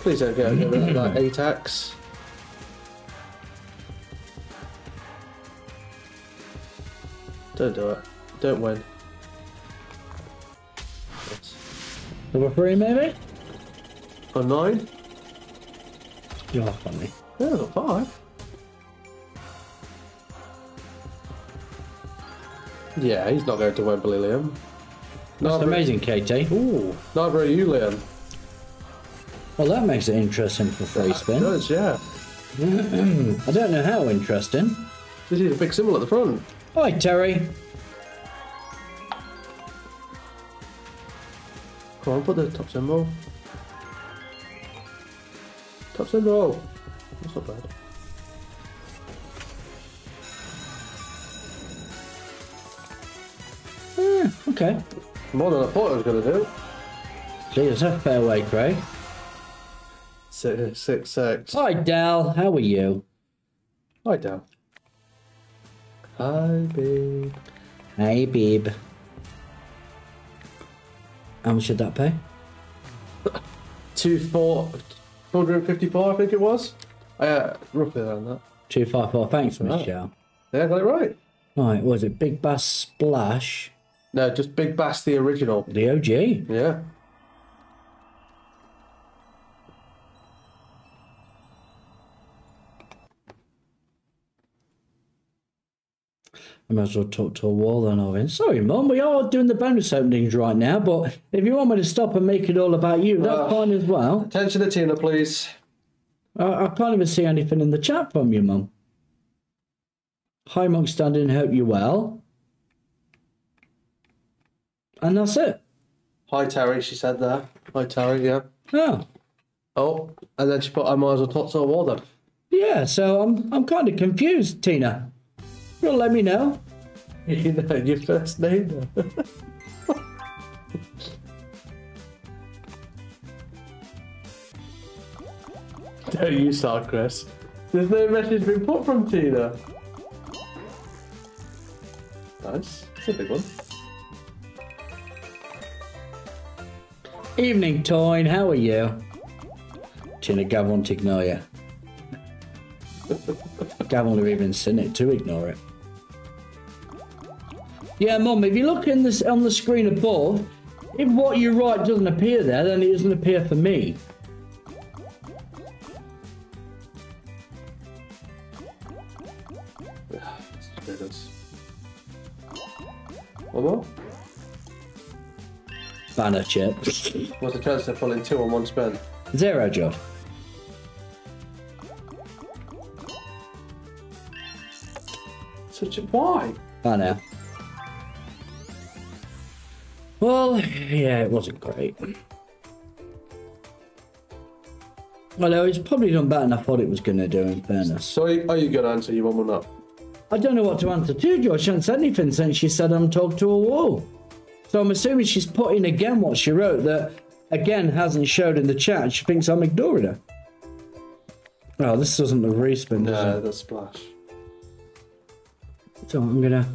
Please don't get rid of that ATAX. Don't do it. Don't win. Number three, maybe? On nine? You're funny. Yeah, not five. Yeah, he's not going to Wembley, Liam. That's amazing, KT. Ooh, neither are you, Liam. Well, that makes it interesting for free It spin. does, yeah. I don't know how interesting. This is a big symbol at the front. Hi, Terry. Come on, put the top symbol. Top symbol. That's not bad. Yeah, okay. More than I thought I was going to do. Jesus, a fair way, Craig. Six, six, six. Hi, Dal. How are you? Hi, down. Hi, babe. Hey, babe. How much did that pay? Two, four, 254, I think it was. Uh, roughly around that. 254. Thanks, right. Michelle. Yeah, got it right. Right, was it Big Bass Splash? No, just Big Bass, the original. The OG. Yeah. I might as well talk to a wall then, Owen. Sorry, Mum, we are doing the bonus openings right now, but if you want me to stop and make it all about you, that's Uh. fine as well. Attention to Tina, please. I, I can't even see anything in the chat from you, Mum. Hi, Monk Standing, hope you're well. And that's it. Hi, Terry, she said there. Hi, Terry, yeah. Oh, Oh, and then she put, I might as well talk to a wall then. yeah, so I'm, I'm kind of confused, Tina. You'll let me know. You know your first name. Don't you start, Chris. There's no message been put from Tina. Nice. It's a big one. Evening, Toyne, how are you? Tina, Gav won't ignore you. Gav won't have even seen it to ignore it. Yeah, Mum, if you look in this on the screen above, if what you write doesn't appear there, then it doesn't appear for me. More? Banner chip. What's the chance of pulling two on one spin? Zero job. Such a why? I know. Well, yeah, it wasn't great. Well, it's probably done better than I thought it was going to do, in fairness. So are you, going to answer your one or not? I don't know what to answer to, George. She hasn't said anything since she said I'm talking to a wall. So I'm assuming she's putting in again what she wrote that, again, hasn't showed in the chat. She thinks I'm ignoring her. Oh, this doesn't look respin, does No, it? that's splash. So I'm going to...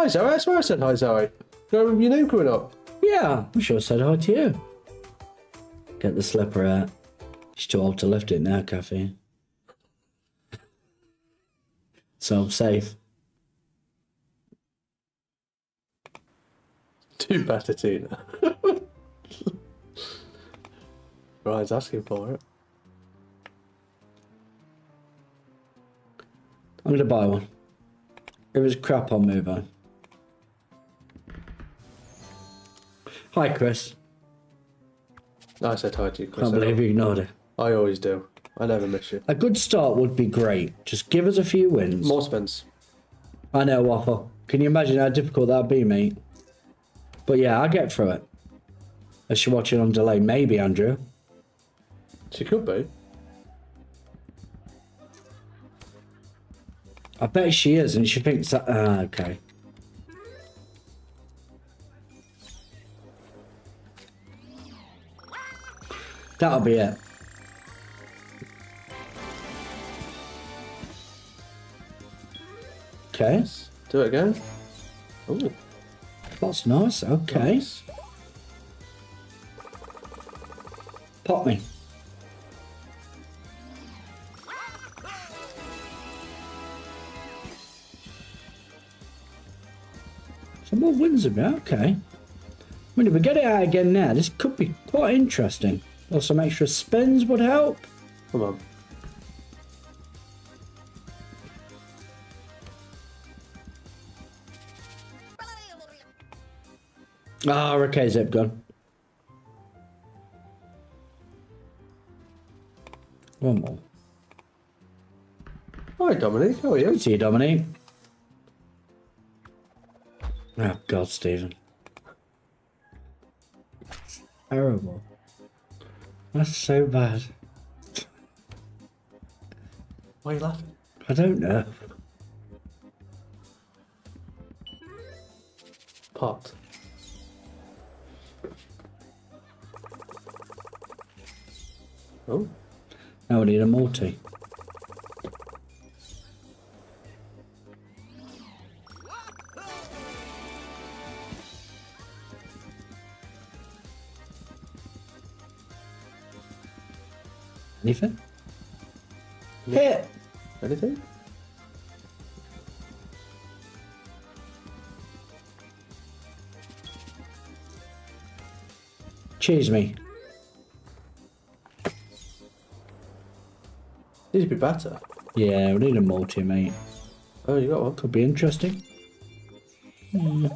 Hi Zoe, I swear I said hi Zoe. Do you remember your name coming up? Yeah, I'm sure I said hi to you. Get the slipper out. She's too old to lift it now, Caffeine. So I'm safe. Do better, Tina. Ryan's asking for it. I'm gonna buy one. If it's crap, I'll move on. Hi, Chris. I said hi to you, Chris. Can't believe you ignored it. I always do. I never miss you. A good start would be great. Just give us a few wins. More spins. I know, Waffle. Can you imagine how difficult that'd be, mate? But yeah, I'll get through it. Unless you're watching on delay. Maybe, Andrew. She could be. I bet she is, and she thinks that. Ah, okay. That'll be it. Okay, Do it again. Ooh, that's nice. Okay, nice. pop me. Some more wins of it. Okay. I mean, if we get it out again now, this could be quite interesting. Or some extra spins would help. Come on. Ah, okay, zip gun. One more. Hi, Dominic. How are you? See you, Dominique. Oh, God, Stephen. Terrible. That's so bad. Why are you laughing? I don't know. Pot. Oh, Now we need a multi. Anything? Hit! anything? Cheese me. Need to be better. Yeah, we need a multi, mate. Oh, you got one. Could be interesting. I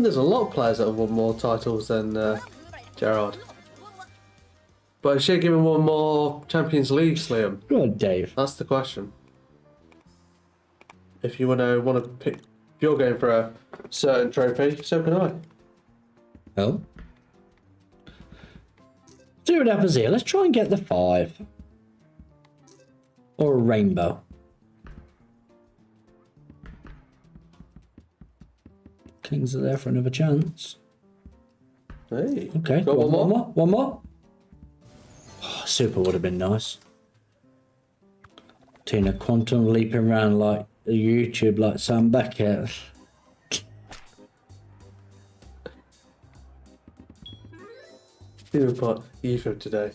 think there's a lot of players that have won more titles than uh, Gerrard. But is she given one more Champions League, Liam? Go on, Dave. That's the question. If you want to want to pick, if you're going for a certain trophy, so can I. Oh. See what happens here. Let's try and get the five. Or a rainbow. Kings are there for another chance. Hey, Okay, got one, more. one more. One more. Oh, super would have been nice. Tina Quantum leaping around like YouTube, like Sam Beckett. Even put Ether today.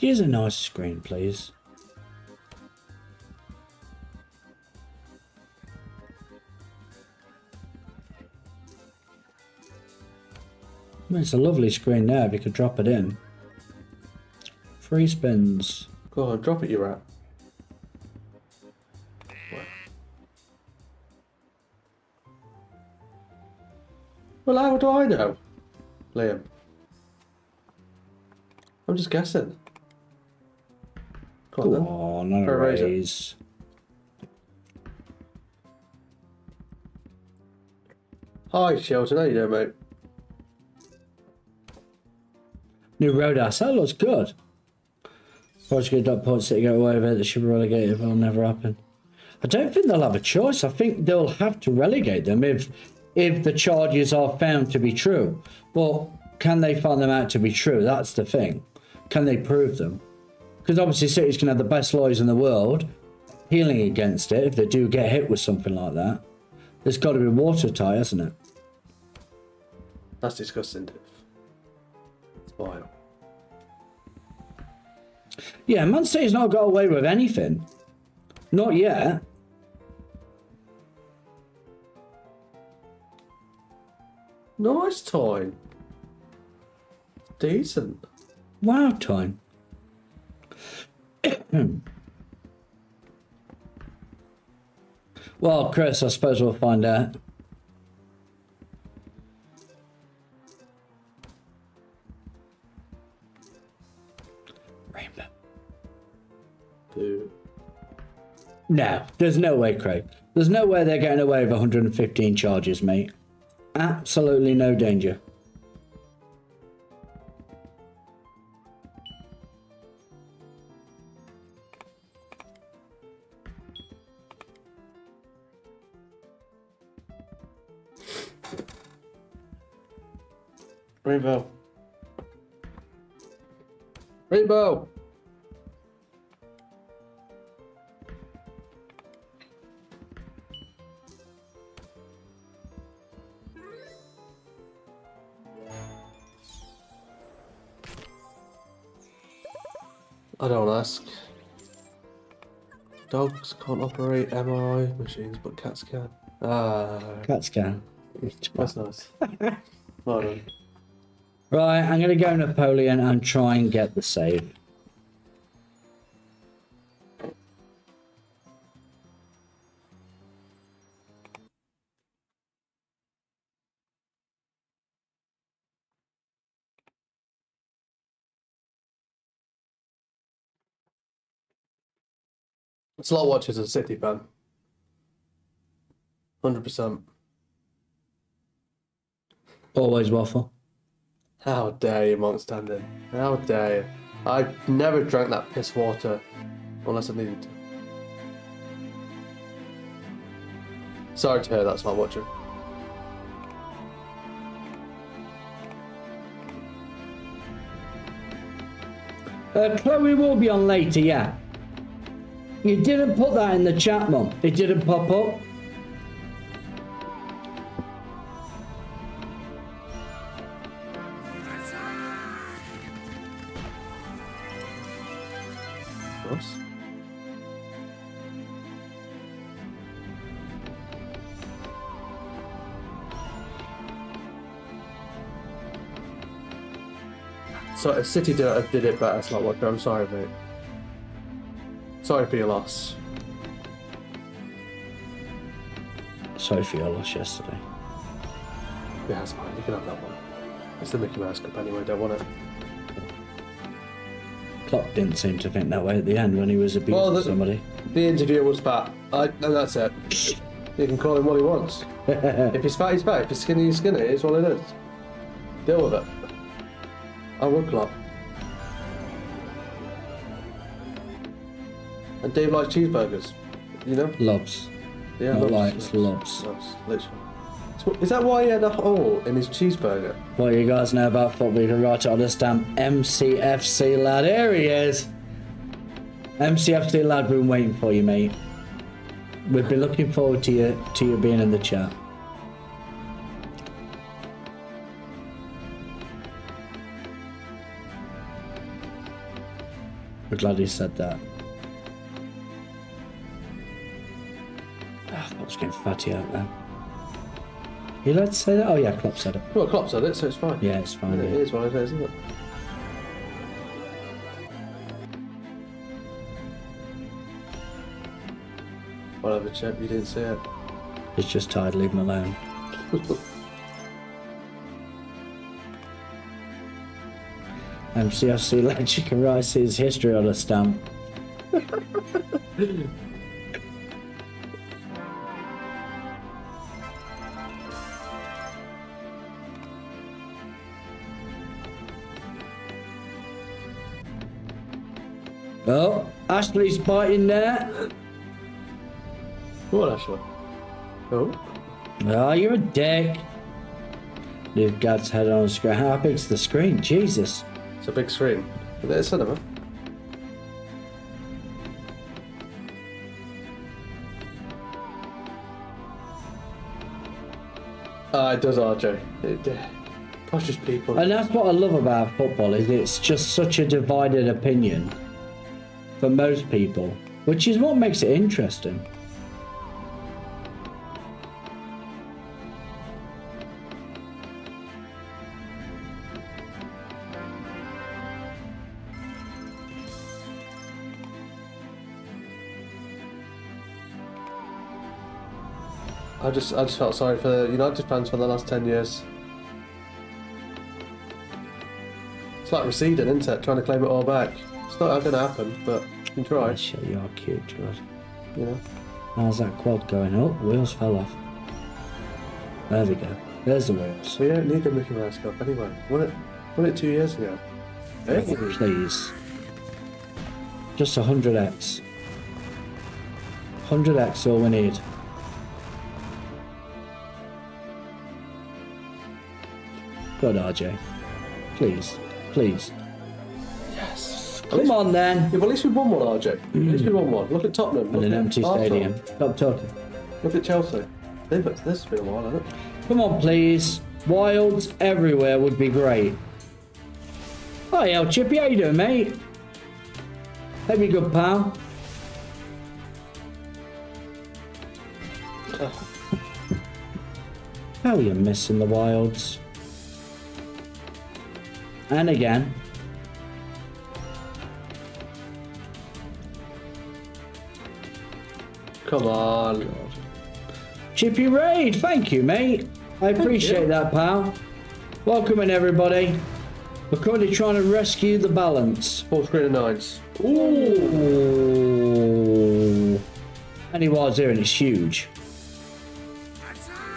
Us a nice screen, please. I mean, it's a lovely screen there if you could drop it in. Free spins. Go on, drop it, you rat. Well, how do I know, Liam? I'm just guessing. Come on then. Oh, no For a raise. Hi, Shelton. How you doing, mate? New Roadhouse, that looks good. Portugal dot Port City get away with it, they should be relegated, it'll never happen. I don't think they'll have a choice. I think they'll have to relegate them if if the charges are found to be true. Well, can they find them out to be true? That's the thing. Can they prove them? Because obviously cities can have the best lawyers in the world healing against it if they do get hit with something like that. There's got to be watertight, hasn't it? That's disgusting, Div. It's vile. Yeah, Man City's not got away with anything. Not yet. Nice toy. Decent. Wow, time. Hmm. well, Chris, I suppose we'll find out. Rainbow. No, there's no way, Craig. There's no way they're getting away with 115 charges, mate. Absolutely no danger. Rainbow. Rainbow. I don't ask. Dogs can't operate MRI machines, but cats can. Ah, Cat scan. that's nice. well done. Right, I'm going to go Napoleon and try and get the save. It's a lot of watches a City. Hundred percent. Always waffle. How dare you, Monk Standing? How dare you? I never drank that piss water unless I needed to. Sorry to hear that's not watching. Uh, Chloe will be on later, yeah. You didn't put that in the chat, Mum. It didn't pop up. So City did, did it better, Slot Watcher. I'm sorry, mate. Sorry for your loss. Sorry for your loss yesterday. Yeah, that's fine. You can have that one. It's the Mickey Mouse Cup anyway. Don't want it. Klopp didn't seem to think that way at the end when he was abusing Well, the- somebody. The interviewer was fat. I, and that's it. He can call him what he wants. if he's fat, he's fat. If he's skinny, he's skinny. It's what it is. Deal with it. Would Klopp. And Dave likes cheeseburgers. You know? Lobs. Yeah, Not loves- likes, loves. loves, literally. So is that why he had a hole in his cheeseburger? What you guys know about football, you can write it on the stamp. MCFC lad. Here he is. MCFC lad, been waiting for you, mate. We've been looking forward to you to you being in the chat. We're glad he said that. Ah, I was getting fatty out there. You allowed to say that? Oh yeah, Klopp said it. Well, Klopp said it, so it's fine. Yeah, it's fine. It yeah. is what it is, isn't it? Whatever, Chip, you didn't see it. He's just tired, leave him alone. MCFC lad, you can write his history on a stamp. Oh, Ashley's biting there. What, Ashley? Oh, Oh, you're a dick. Leave God's head on the screen. How big's the screen? Jesus. It's a big screen. But there's cinema. Ah, it does, RJ. It, uh, precious people. And that's what I love about football is it's just such a divided opinion for most people, which is what makes it interesting. I just, I just felt sorry for the United fans for the last ten years. It's like receding, isn't it? Trying to claim it all back. It's not going to happen, but you can try. Oh, shit, you are cute, George. You know. How's that quad going? Oh, wheels fell off. There we go. There's the wheels. So you don't need the Mickey Mouse Cup anyway. Won it, won it two years ago. Hey. Please. Just 100x. 100x all we need. God, RJ. Please. Please. Yes. Come on then. Yeah, but at least we've won one, RJ. At least mm. we've won one. Look at Tottenham. In Look an at empty Arsenal. stadium. Stop talking. Look at Chelsea. They've, this for a while, hasn't it? Come on, please. Wilds everywhere would be great. Hi, El Chippy. How you doing, mate? Hope you're good, pal. How are you missing the wilds? And again. Come on. Chippy Raid, thank you, mate. I appreciate that, pal. Welcome in, everybody. We're currently trying to rescue the balance. Full screen of nines. Ooh. And he was here, and it's huge.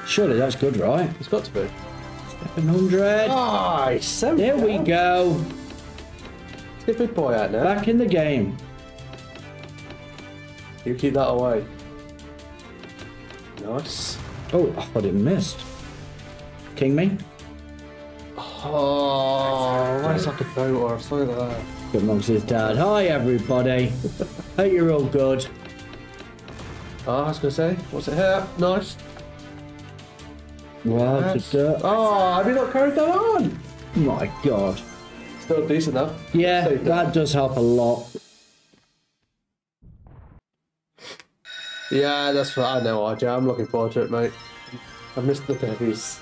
Surely that's good, right? It's got to be. 700. Nice. There we go. Let's get boy out now. Back in the game. You keep that away. Nice. Oh, I thought it missed. King me. Oh, that's like a boat or something like that. Good his dad. Hi, everybody. Hope you're all good. Oh, I was going to say, what's it here? Nice. Da- da- Oh, have you not carried that on? my God. Still decent though. Yeah, that does help a lot. Yeah, that's what I know, RJ. I'm looking forward to it, mate. I missed the days.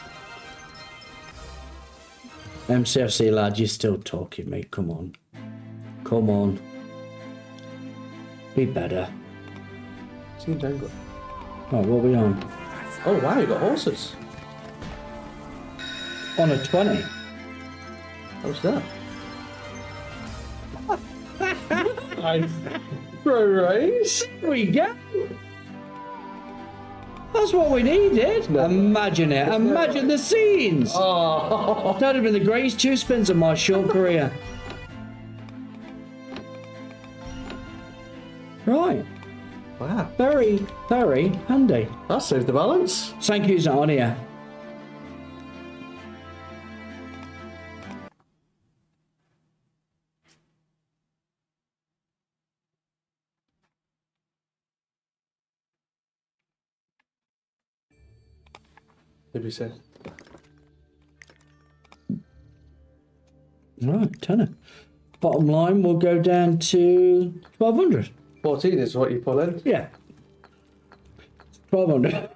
MCFC lad, you're still talking, mate. Come on. Come on. Be better. Seems angry. Right, what are we on? Oh wow, you got horses. On a 20. What's that? nice. Pro race. We go. That's what we needed. Imagine it. Imagine the scenes. Oh. That'd have been the greatest two spins of my short career. Right. Wow. Very, very handy. That saved the balance. Thank you, on here. Did we say? Right, tenner. Bottom line we'll go down to 1200. 14 is what you pull in. Yeah. 1200.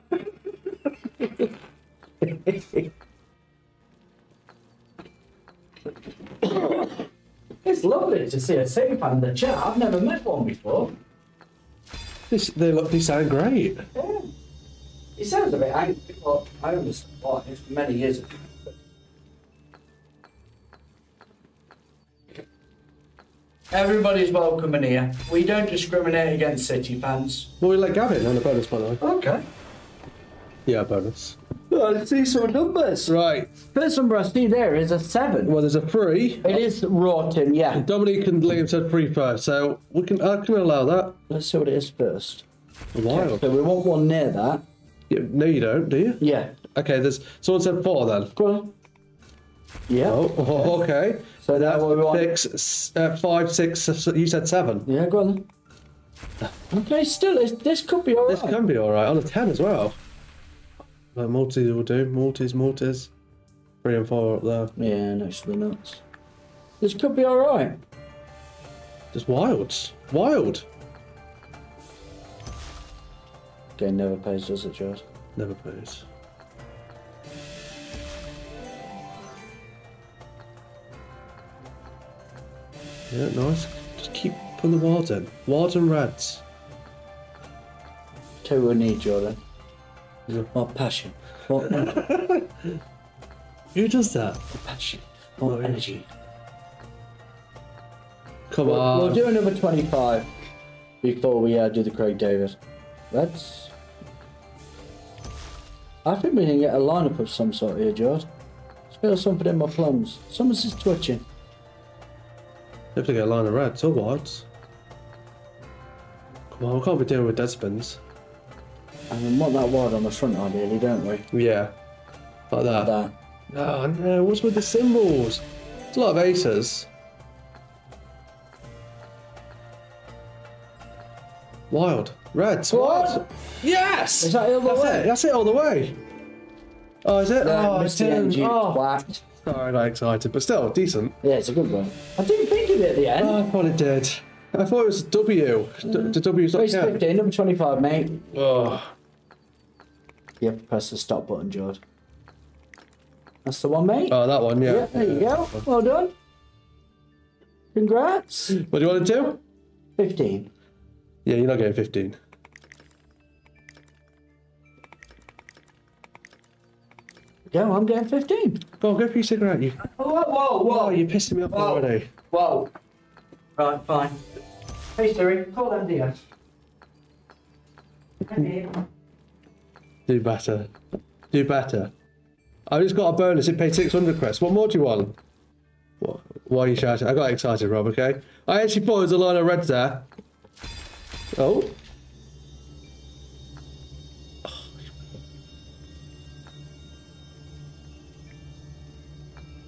it's lovely to see a City fan in the chat. I've never met one before. This, they look. They sound great. Yeah. He sounds a bit angry, but I understand why. It's many years ago. Everybody's welcome in here. We don't discriminate against City fans. Well, we let Gavin on a bonus, by the way. Okay. Yeah, bonus. Let's see some numbers. Right. First number I see there is a seven. Well, there's a three. It is rotten, yeah. Dominic and Liam said three first, so we can. I can allow that. Let's see what it is first. Wild. So we want one near that. Yeah, no, you don't, do you? Yeah. Okay, there's someone said four then. Go on. Yeah. Oh, okay. So that's what we want. Six, uh, five, six. You said seven. Yeah, go on. Okay, still, it's, this could be alright. This can be all right on a ten as well. But multis will do. Multis, multis. Three and four up there. Yeah, next to the nuts. This could be alright. Just wilds. Wild. Game never pays, does it, George? Never plays. Yeah, nice. Just keep putting the wilds in. Wilds and reds. Two we need, Jordan. More passion. More, more Who does that? passion. More yeah. energy. Come We'll, on. we'll do another 25 before we uh, do the Craig David. Let's. I think we can get a lineup of some sort here, George. Feel something in my plums. Someone's just twitching. have to get a line of reds or wilds. Come on, we can't be dealing with dead spins. And we want that wide on the front, ideally, don't we? Yeah. Like that. Like That. Oh no, what's with the symbols? It's a lot of aces. Wild. Reds. What? Yes! Is that the That's way? it. That's it all the way. Oh, is it? No, oh, Mr. it's in. End, you Oh, sorry, oh, I got excited, but still decent. Yeah, it's a good one. I didn't think of it at the end. Oh, I thought it did. I thought it was W. D- the W's not count. 15, number 25, mate. Oh, You have to press the stop button, George. That's the one, mate. oh, that one, yeah. yeah, there you go. Well done. Congrats. What do you want to do? 15. Yeah, you're not getting 15. Go, I'm getting 15. Go on, go for your cigarette. You. Whoa, whoa, Oh, you're pissing me off Whoa. already. Whoa. Right, fine. Hey, Siri, call them DS. Do better. Do better. I just got a bonus. It paid 600 crest. What more do you want? What, why are you shouting? I got excited, Rob, okay? I actually thought there was a line of reds there. Oh.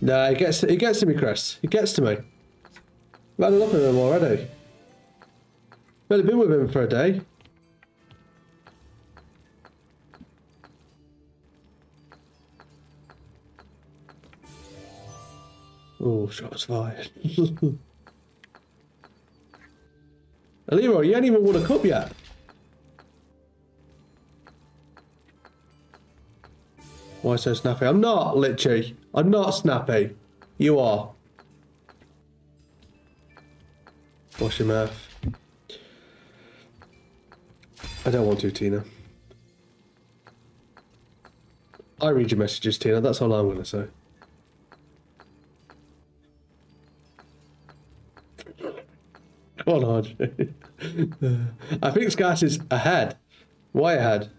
No, it gets it gets to me, Chris. It gets to me. I've had enough of him already. I've been with him for a day. Oh, shots fired. Leroy, you ain't even won a cup yet. Why so snappy? I'm not, Litchy. I'm not snappy. You are. Wash your mouth. I don't want to, Tina. I read your messages, Tina. That's all I'm going to say. on, RJ. I think Scass is ahead. Why ahead?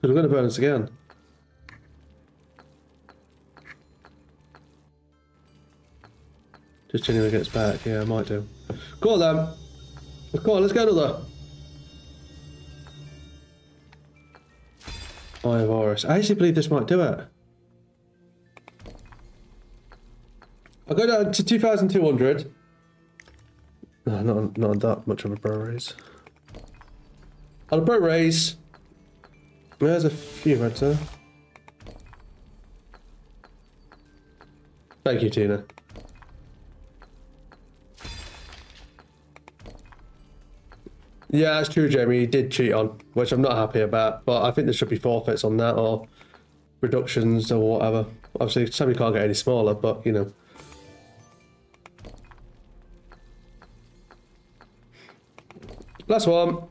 Because we're going to burn us again. Just genuinely gets back. Yeah, I might do. Go on then. Come on, let's go another. Eye of Horus. I actually believe this might do it. I'll go down to 2,200. No, not, not that much of a bro raise. On a bro raise. There's a few right there. Thank you, Tina. Yeah, that's true, Jamie. He did cheat on, which I'm not happy about. But I think there should be forfeits on that or reductions or whatever. Obviously, Sammy can't get any smaller, but you know. Last one.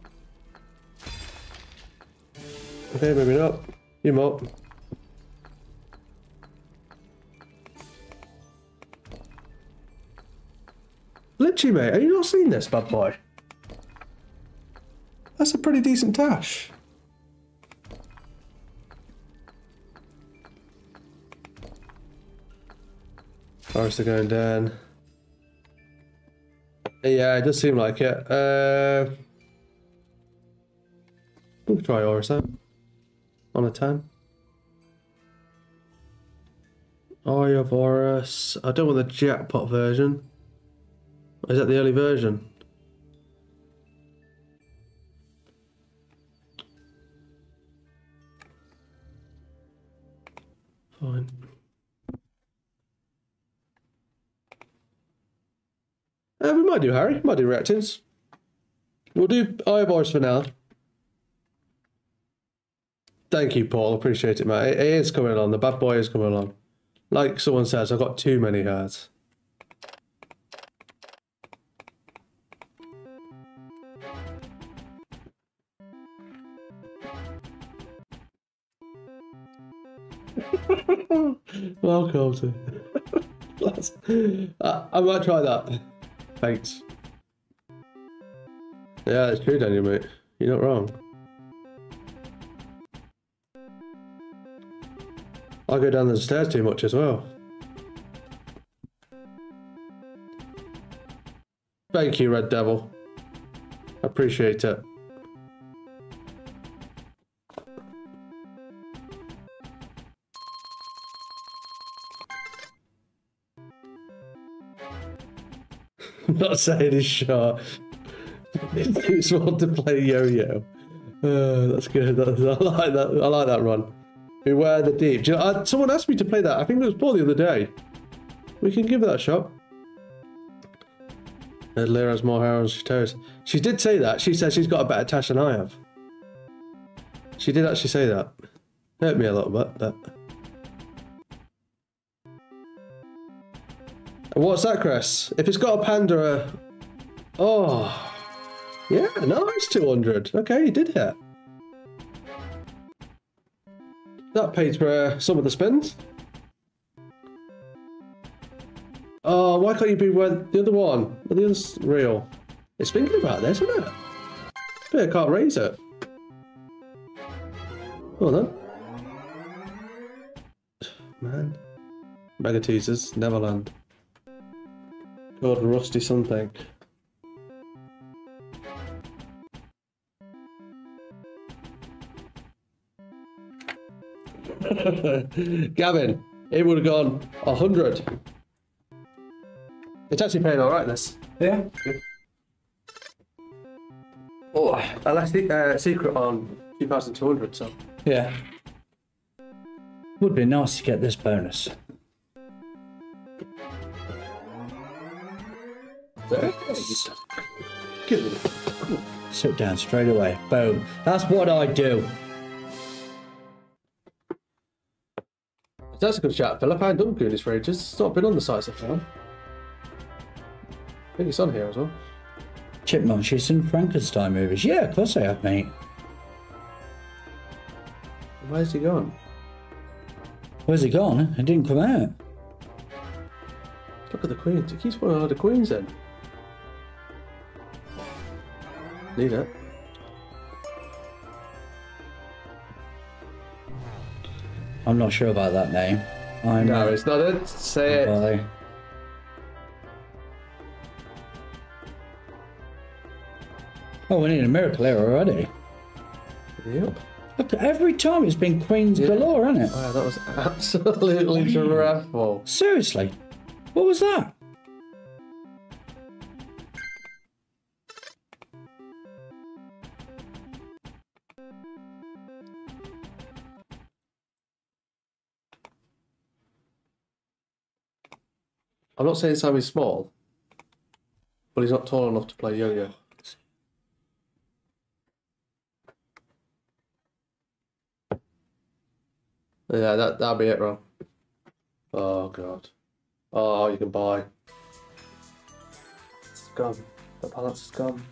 Okay, maybe not. You mop. Literally, mate, are you not seeing this, bad boy? That's a pretty decent dash. Forest are going down. Yeah, it does seem like it. Uh, we'll try Horus out. On a 10. Eye of Horus. I don't want the jackpot version. Is that the early version? Fine. Uh, we might do Harry. Might do reactions. We'll do Eye of Horus for now. Thank you, Paul. Appreciate it, mate. It, is coming along. The bad boy is coming along. Like someone says, I've got too many cards. Welcome to. I, I might try that. Thanks. Yeah, it's true, Daniel, mate. You're not wrong. I go down the stairs too much as well. Thank you, Red Devil. Appreciate it. Not saying it's short. It's too to play yo-yo. Uh, that's good. That's, I like that. I like that run. Beware the deep. You know, uh, someone asked me to play that. I think it was Paul the other day. We can give that a shot. Uh, Lyra has more hair on her toes. She did say that. She said she's got a better tash than I have. She did actually say that. Hurt me a little bit, but... What's that, Chris? If it's got a panda... Uh... Oh... Yeah, nice 200. Okay, you did hit. That pays for uh, some of the spins. Oh, why can't you be where the other one? The other's real. It's thinking about this, isn't it? But I can't raise it. Well then. Man. Mega teasers, Neverland. God, rusty something. Gavin, it would have gone a hundred. It's actually paying all right. This. Yeah. Oh, I left the uh, secret on 2,200. So. Yeah. Would be nice to get this bonus. Good. Sit down straight away. Boom. That's what I do. That's a good shout, Philip. I haven't done Goonies for ages. It's not been on the sites I found. I think it's on here as well. Chipmunk, she's in Frankenstein movies. Yeah, of course I have, mate. Where's he gone? Where's he gone? It didn't come out. Look at the queens. He keeps putting all the queens in. Need it. I'm not sure about that name. I'm No, it's not it. Say it. Bye. Oh, we need a miracle here already. Yep. Look, every time it's been Queens Yeah. galore, hasn't it? Wow, that was absolutely dreadful. Seriously. What was that? I'm not saying Sammy's small, but he's not tall enough to play yo-yo. Yeah, that that'll be it, bro. Oh god. Oh, you can buy. It's gone. The balance is gone.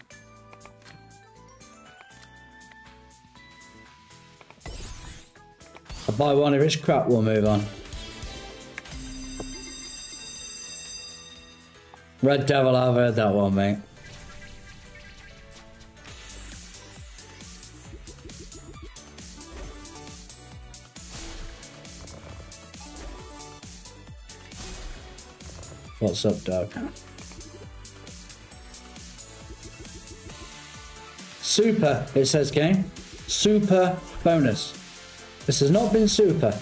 I'll buy one if it's crap, we'll move on. Red Devil, I've heard that one, mate. What's up, dog? Super, it says game. Super bonus. This has not been super.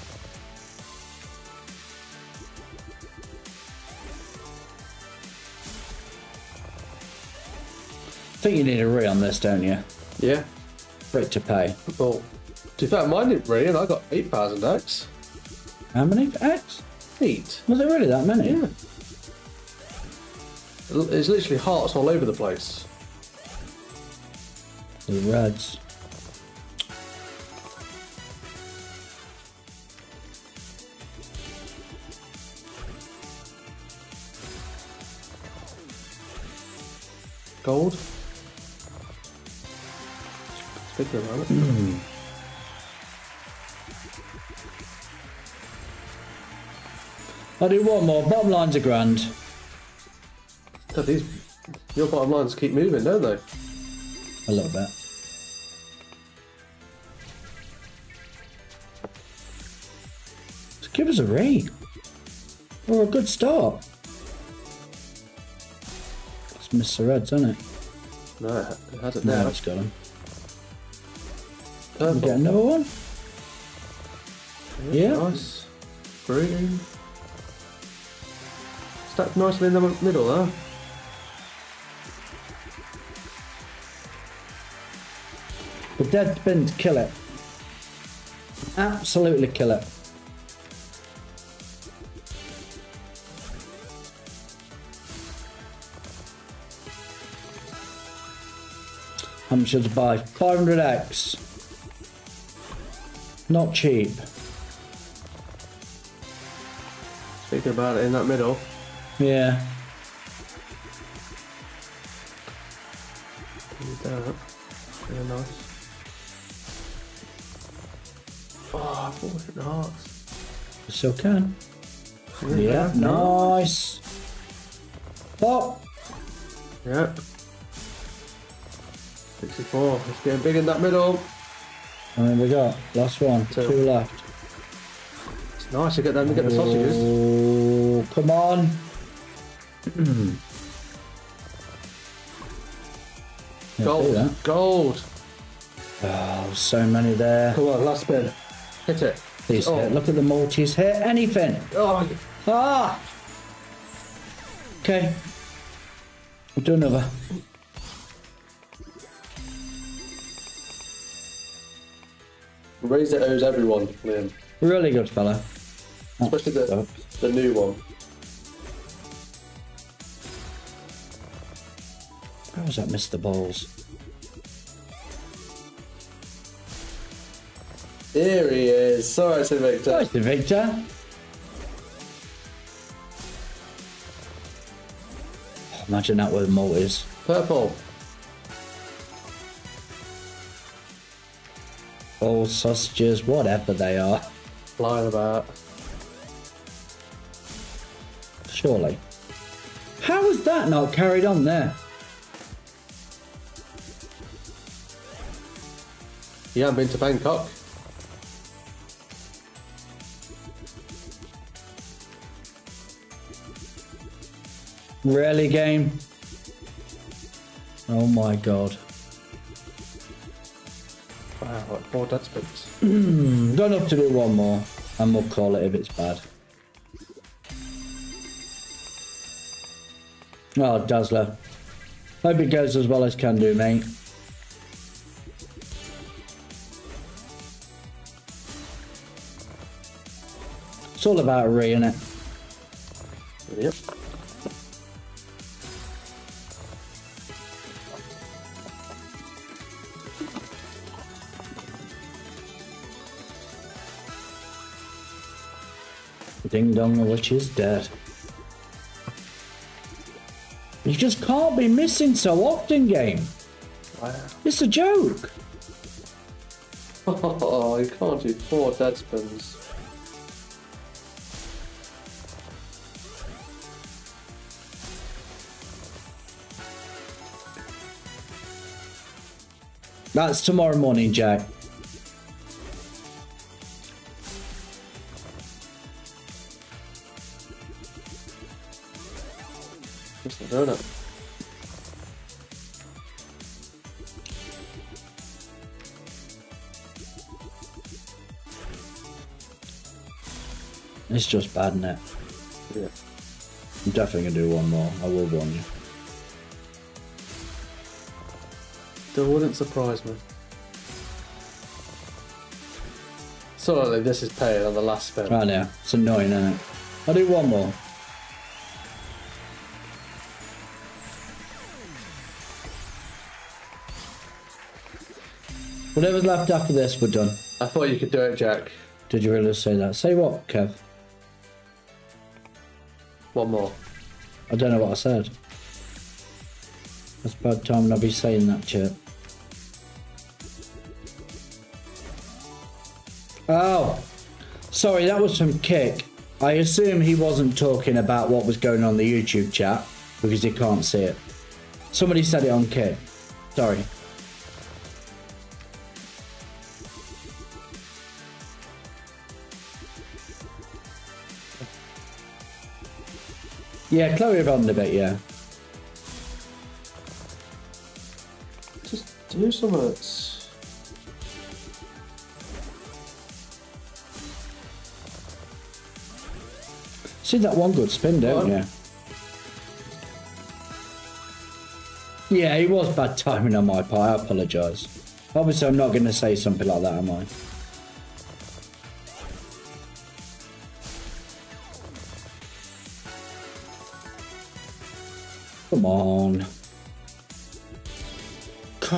Think you need a re on this, don't you? Yeah. For it to pay. Well, to be fair, mine didn't really, and I got 8,000 X. How many X? Eight. Was it really that many? Yeah. There's literally hearts all over the place. The reds. Gold. It. Hmm. I'll do one more. Bottom line's a grand. God, these your bottom lines keep moving, don't they? A little bit. So give us a read. Or a good start. It's Mr. Reds, isn't it? No, it it hasn't No, now. it's got him. We Purple. get another one. Yeah. Nice. Green. Stacked nicely in the middle there. The dead spin to kill it. Absolutely kill it. How much should I buy? 500x. Not cheap. Thinking about it in that middle. Yeah. Need that. Very nice. Oh, 400 hearts. Still can. Yeah. Nice. Pop. Yep. 64. It's getting big in that middle. And then we got last one. Two. Two left. It's nice to get them to get the sausages. Oh, come on. Gold. Gold. Oh, so many there. Come on, last spin. Hit it. Please oh. hit. Look at the multis hit. Anything. Oh, Ah! Okay. We'll do another. Razor owes everyone, Liam. Really good fella. Especially the, oh. the new one. How was that Mister the balls? Here he is. Sorry, Sir Victor. Sorry, Sir Victor. Imagine that where the mole is. Purple. All sausages, whatever they are. Flying about. Surely. How was that not carried on there? You haven't been to Bangkok? Really, game? Oh my god. Four dead spins. Got enough to do one more, and we'll call it if it's bad. Oh, Dazzler. Hope it goes as well as can do, mate. It's all about re, innit? Yep. Ding dong, the witch is dead. You just can't be missing so often, game. Wow. It's a joke. Oh, you can't do four dead spins. That's tomorrow morning, Jack. Just bad, isn't it? Yeah. I'm definitely gonna do one more. I will warn you. That wouldn't surprise me. Certainly, this is paying on the last spin. Right now, it's annoying, isn't it? I'll do one more. Whatever's left after this, we're done. I thought you could do it, Jack. Did you really say that? Say what, Kev? One more. I don't know what I said. That's bad time I'll be saying that shit. Oh, sorry, that was from Kick. I assume he wasn't talking about what was going on the YouTube chat because he can't see it. Somebody said it on Kick. Sorry. Yeah, Chloe Ronda bit, yeah. Just do some something. See that one good spin, don't you? Yeah, it was bad timing on my part. I apologise. Obviously, I'm not going to say something like that, am I? Come on. Go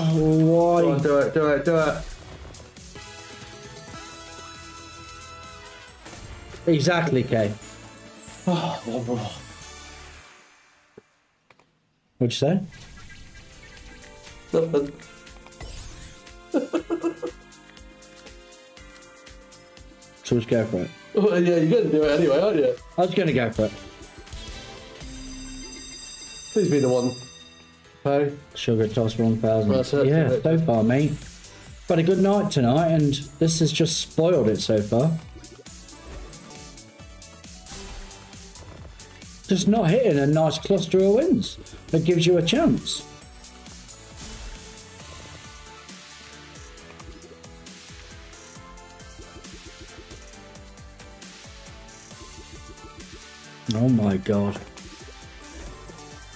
on, do it, do it, do it. Exactly, Kay. Oh, more. What'd you say? Nothing. So let's go for it. Oh, yeah, you're going to do it anyway, aren't you? I was going to go for it. Please be the one. Hey. Sugar Toss 1000. Well, so that's yeah, it. so far, mate. But a good night tonight, and this has just spoiled it so far. Just not hitting a nice cluster of wins that gives you a chance. Oh my god.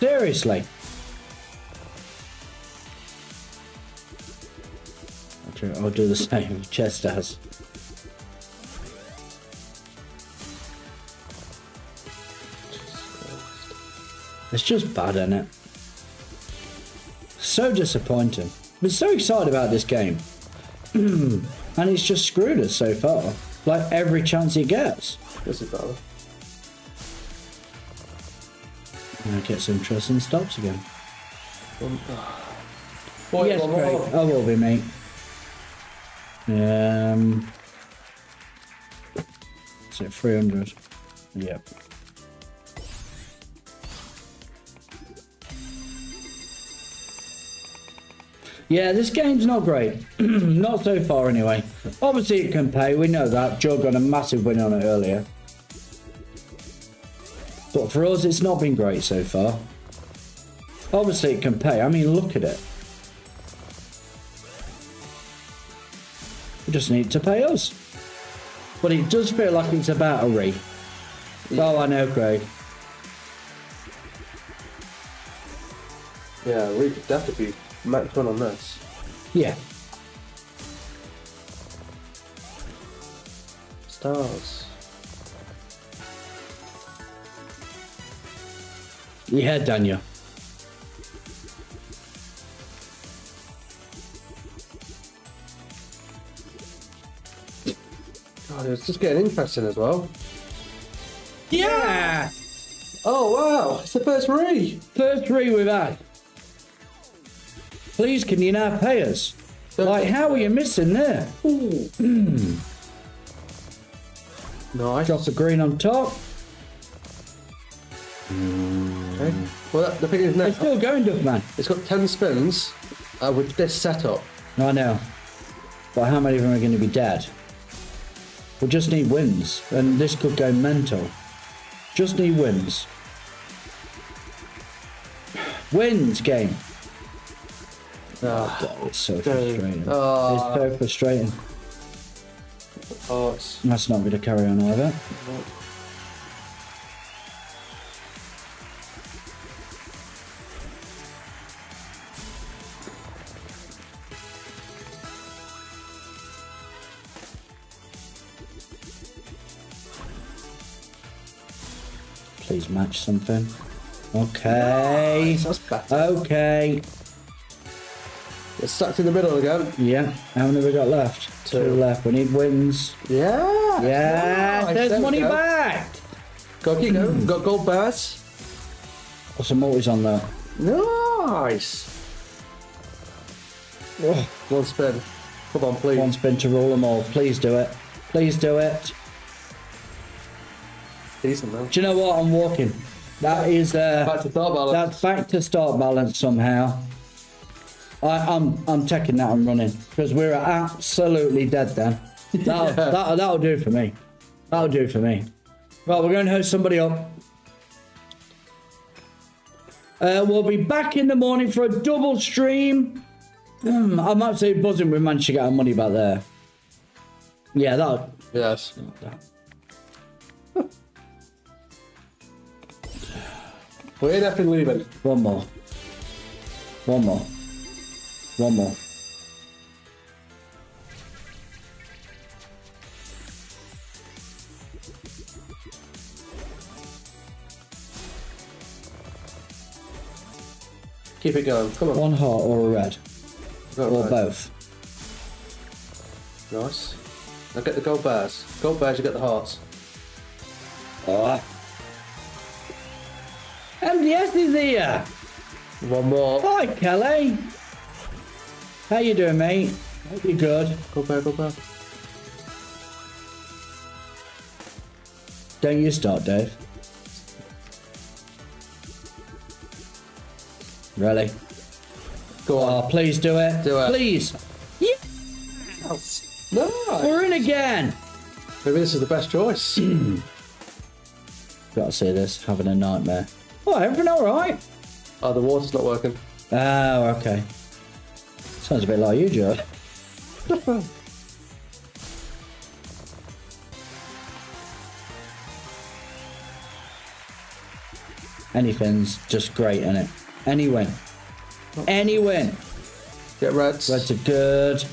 Seriously. I'll do the same. Chest has. It's just bad, isn't it? So disappointing. Been so excited about this game. and it's just screwed us so far. Like every chance he gets. And it gets interesting stops again. Boy, yes, Craig. I will be, mate. Um, is it 300? Yep. Yeah, this game's not great. not so far, anyway. Obviously, it can pay. We know that. Joe got a massive win on it earlier. But for us, it's not been great so far. Obviously, it can pay. I mean, look at it. We just need to pay us. But it does feel like it's about a re. Oh, I know, Craig. Yeah, we could definitely be max one on this. Yeah. Stars. Yeah, Daniel. God, it's just getting interesting as well. Yeah! Oh wow, it's the first re. First three we've had. Please, can you now pay us? Like, how are you missing there? Hmm. Nice. Drop the green on top. The thing is now, It's still going, Duffman. it's got 10 spins uh, with this setup. I know. But how many of them are going to be dead? We just need wins, and this could go mental. Just need wins. Wins game. Oh, God, it's so frustrating. Ah. It's so frustrating. oh, it's, That's not going to carry on either. Match something. Okay. that's better. Okay. It's stuck in the middle again. Yeah. How many have we got left? Two. Two left. We need wins. Yeah. Yeah. Nice. There's There money go. back. Go, keep hmm. going. Got gold bars. Got some multis on there. Nice. Oh, one spin. Come on, please. One spin to rule them all. Please do it. Please do it. Decent. Do you know what? I'm walking. That is uh, Back to thought balance. that's back to start balance somehow. I, I'm I'm taking that and running because we're absolutely dead then. That'll, Yeah. that'll, that'll do for me. That'll do for me. Right, we're going to host somebody up. Uh, we'll be back in the morning for a double stream. Hmm, I'm absolutely buzzing we managed to get our money back there. Yeah, that'll. Yes. We're in effing leaving. One more. One more. One more. Keep it going. Come on. One heart or a red. Got Or right. both. Nice. Now get the gold bars. Gold bars, you get the hearts. Oh. MDS is here. Uh, One more. Hi, Kelly. How you doing, mate? Hope you're good. Gold bar, gold bar. Don't you start, Dave. Really? Go on. Oh, please do it. Do it. Please. Yeah, Nice. we're in again. Maybe this is the best choice. Gotta see this. Having a nightmare. Oh, everything all right? oh, the water's not working. Oh, okay. Sounds a bit like you, Joe. Anything's just great, isn't it? Any win. Any win. Get reds. Reds are good.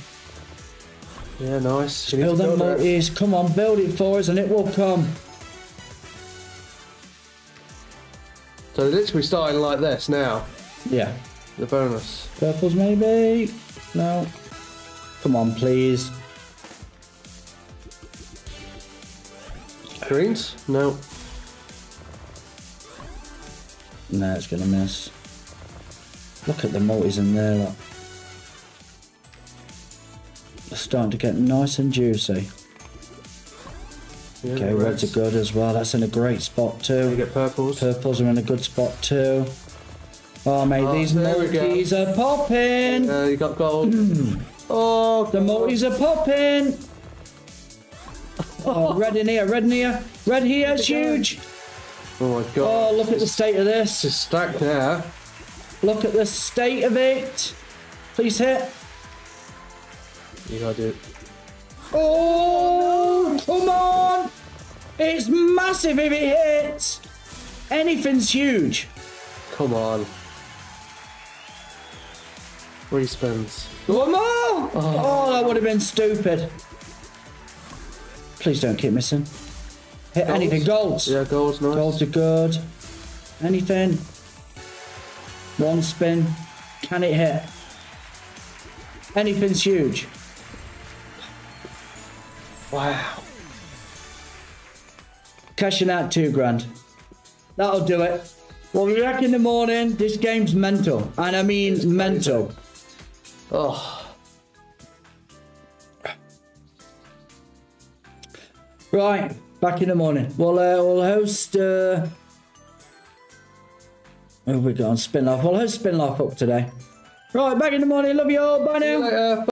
Yeah, nice. She needs Build them go there. multis. Come on, build it for us and it will come. So they're literally starting like this now. Yeah. The bonus. Purples maybe? No. Come on, please. Greens? No. No, it's gonna miss. Look at the multis in there. Look. They're starting to get nice and juicy. Yeah, Okay, reds are good as well. That's in a great spot You too. get purples. Purples are in a good spot too. Oh mate, Oh, these we multis are popping. Uh, you got gold. oh, The multis are popping. Oh, red in here, red in here, red here, it's huge. oh my god. Oh, look at the state of this. It's stacked there. Look at the state of it. Please hit. You gotta do it. Oh, come on. It's massive if it hits. Anything's huge. Come on. Three spins. Come on. Oh. oh, that would have been stupid. Please don't keep missing. Hit Golds? anything. Golds. Yeah, gold's nice. Golds are good. Anything. One spin. Can it hit? Anything's huge. Wow. Cashing out two grand. That'll do it. We'll be back in the morning. This game's mental. And I mean mental. Oh. Right, back in the morning. We'll, uh, we'll host. Uh... Have we got on spin off? We'll host spin off up today. Right, back in the morning. Love you all. Bye now.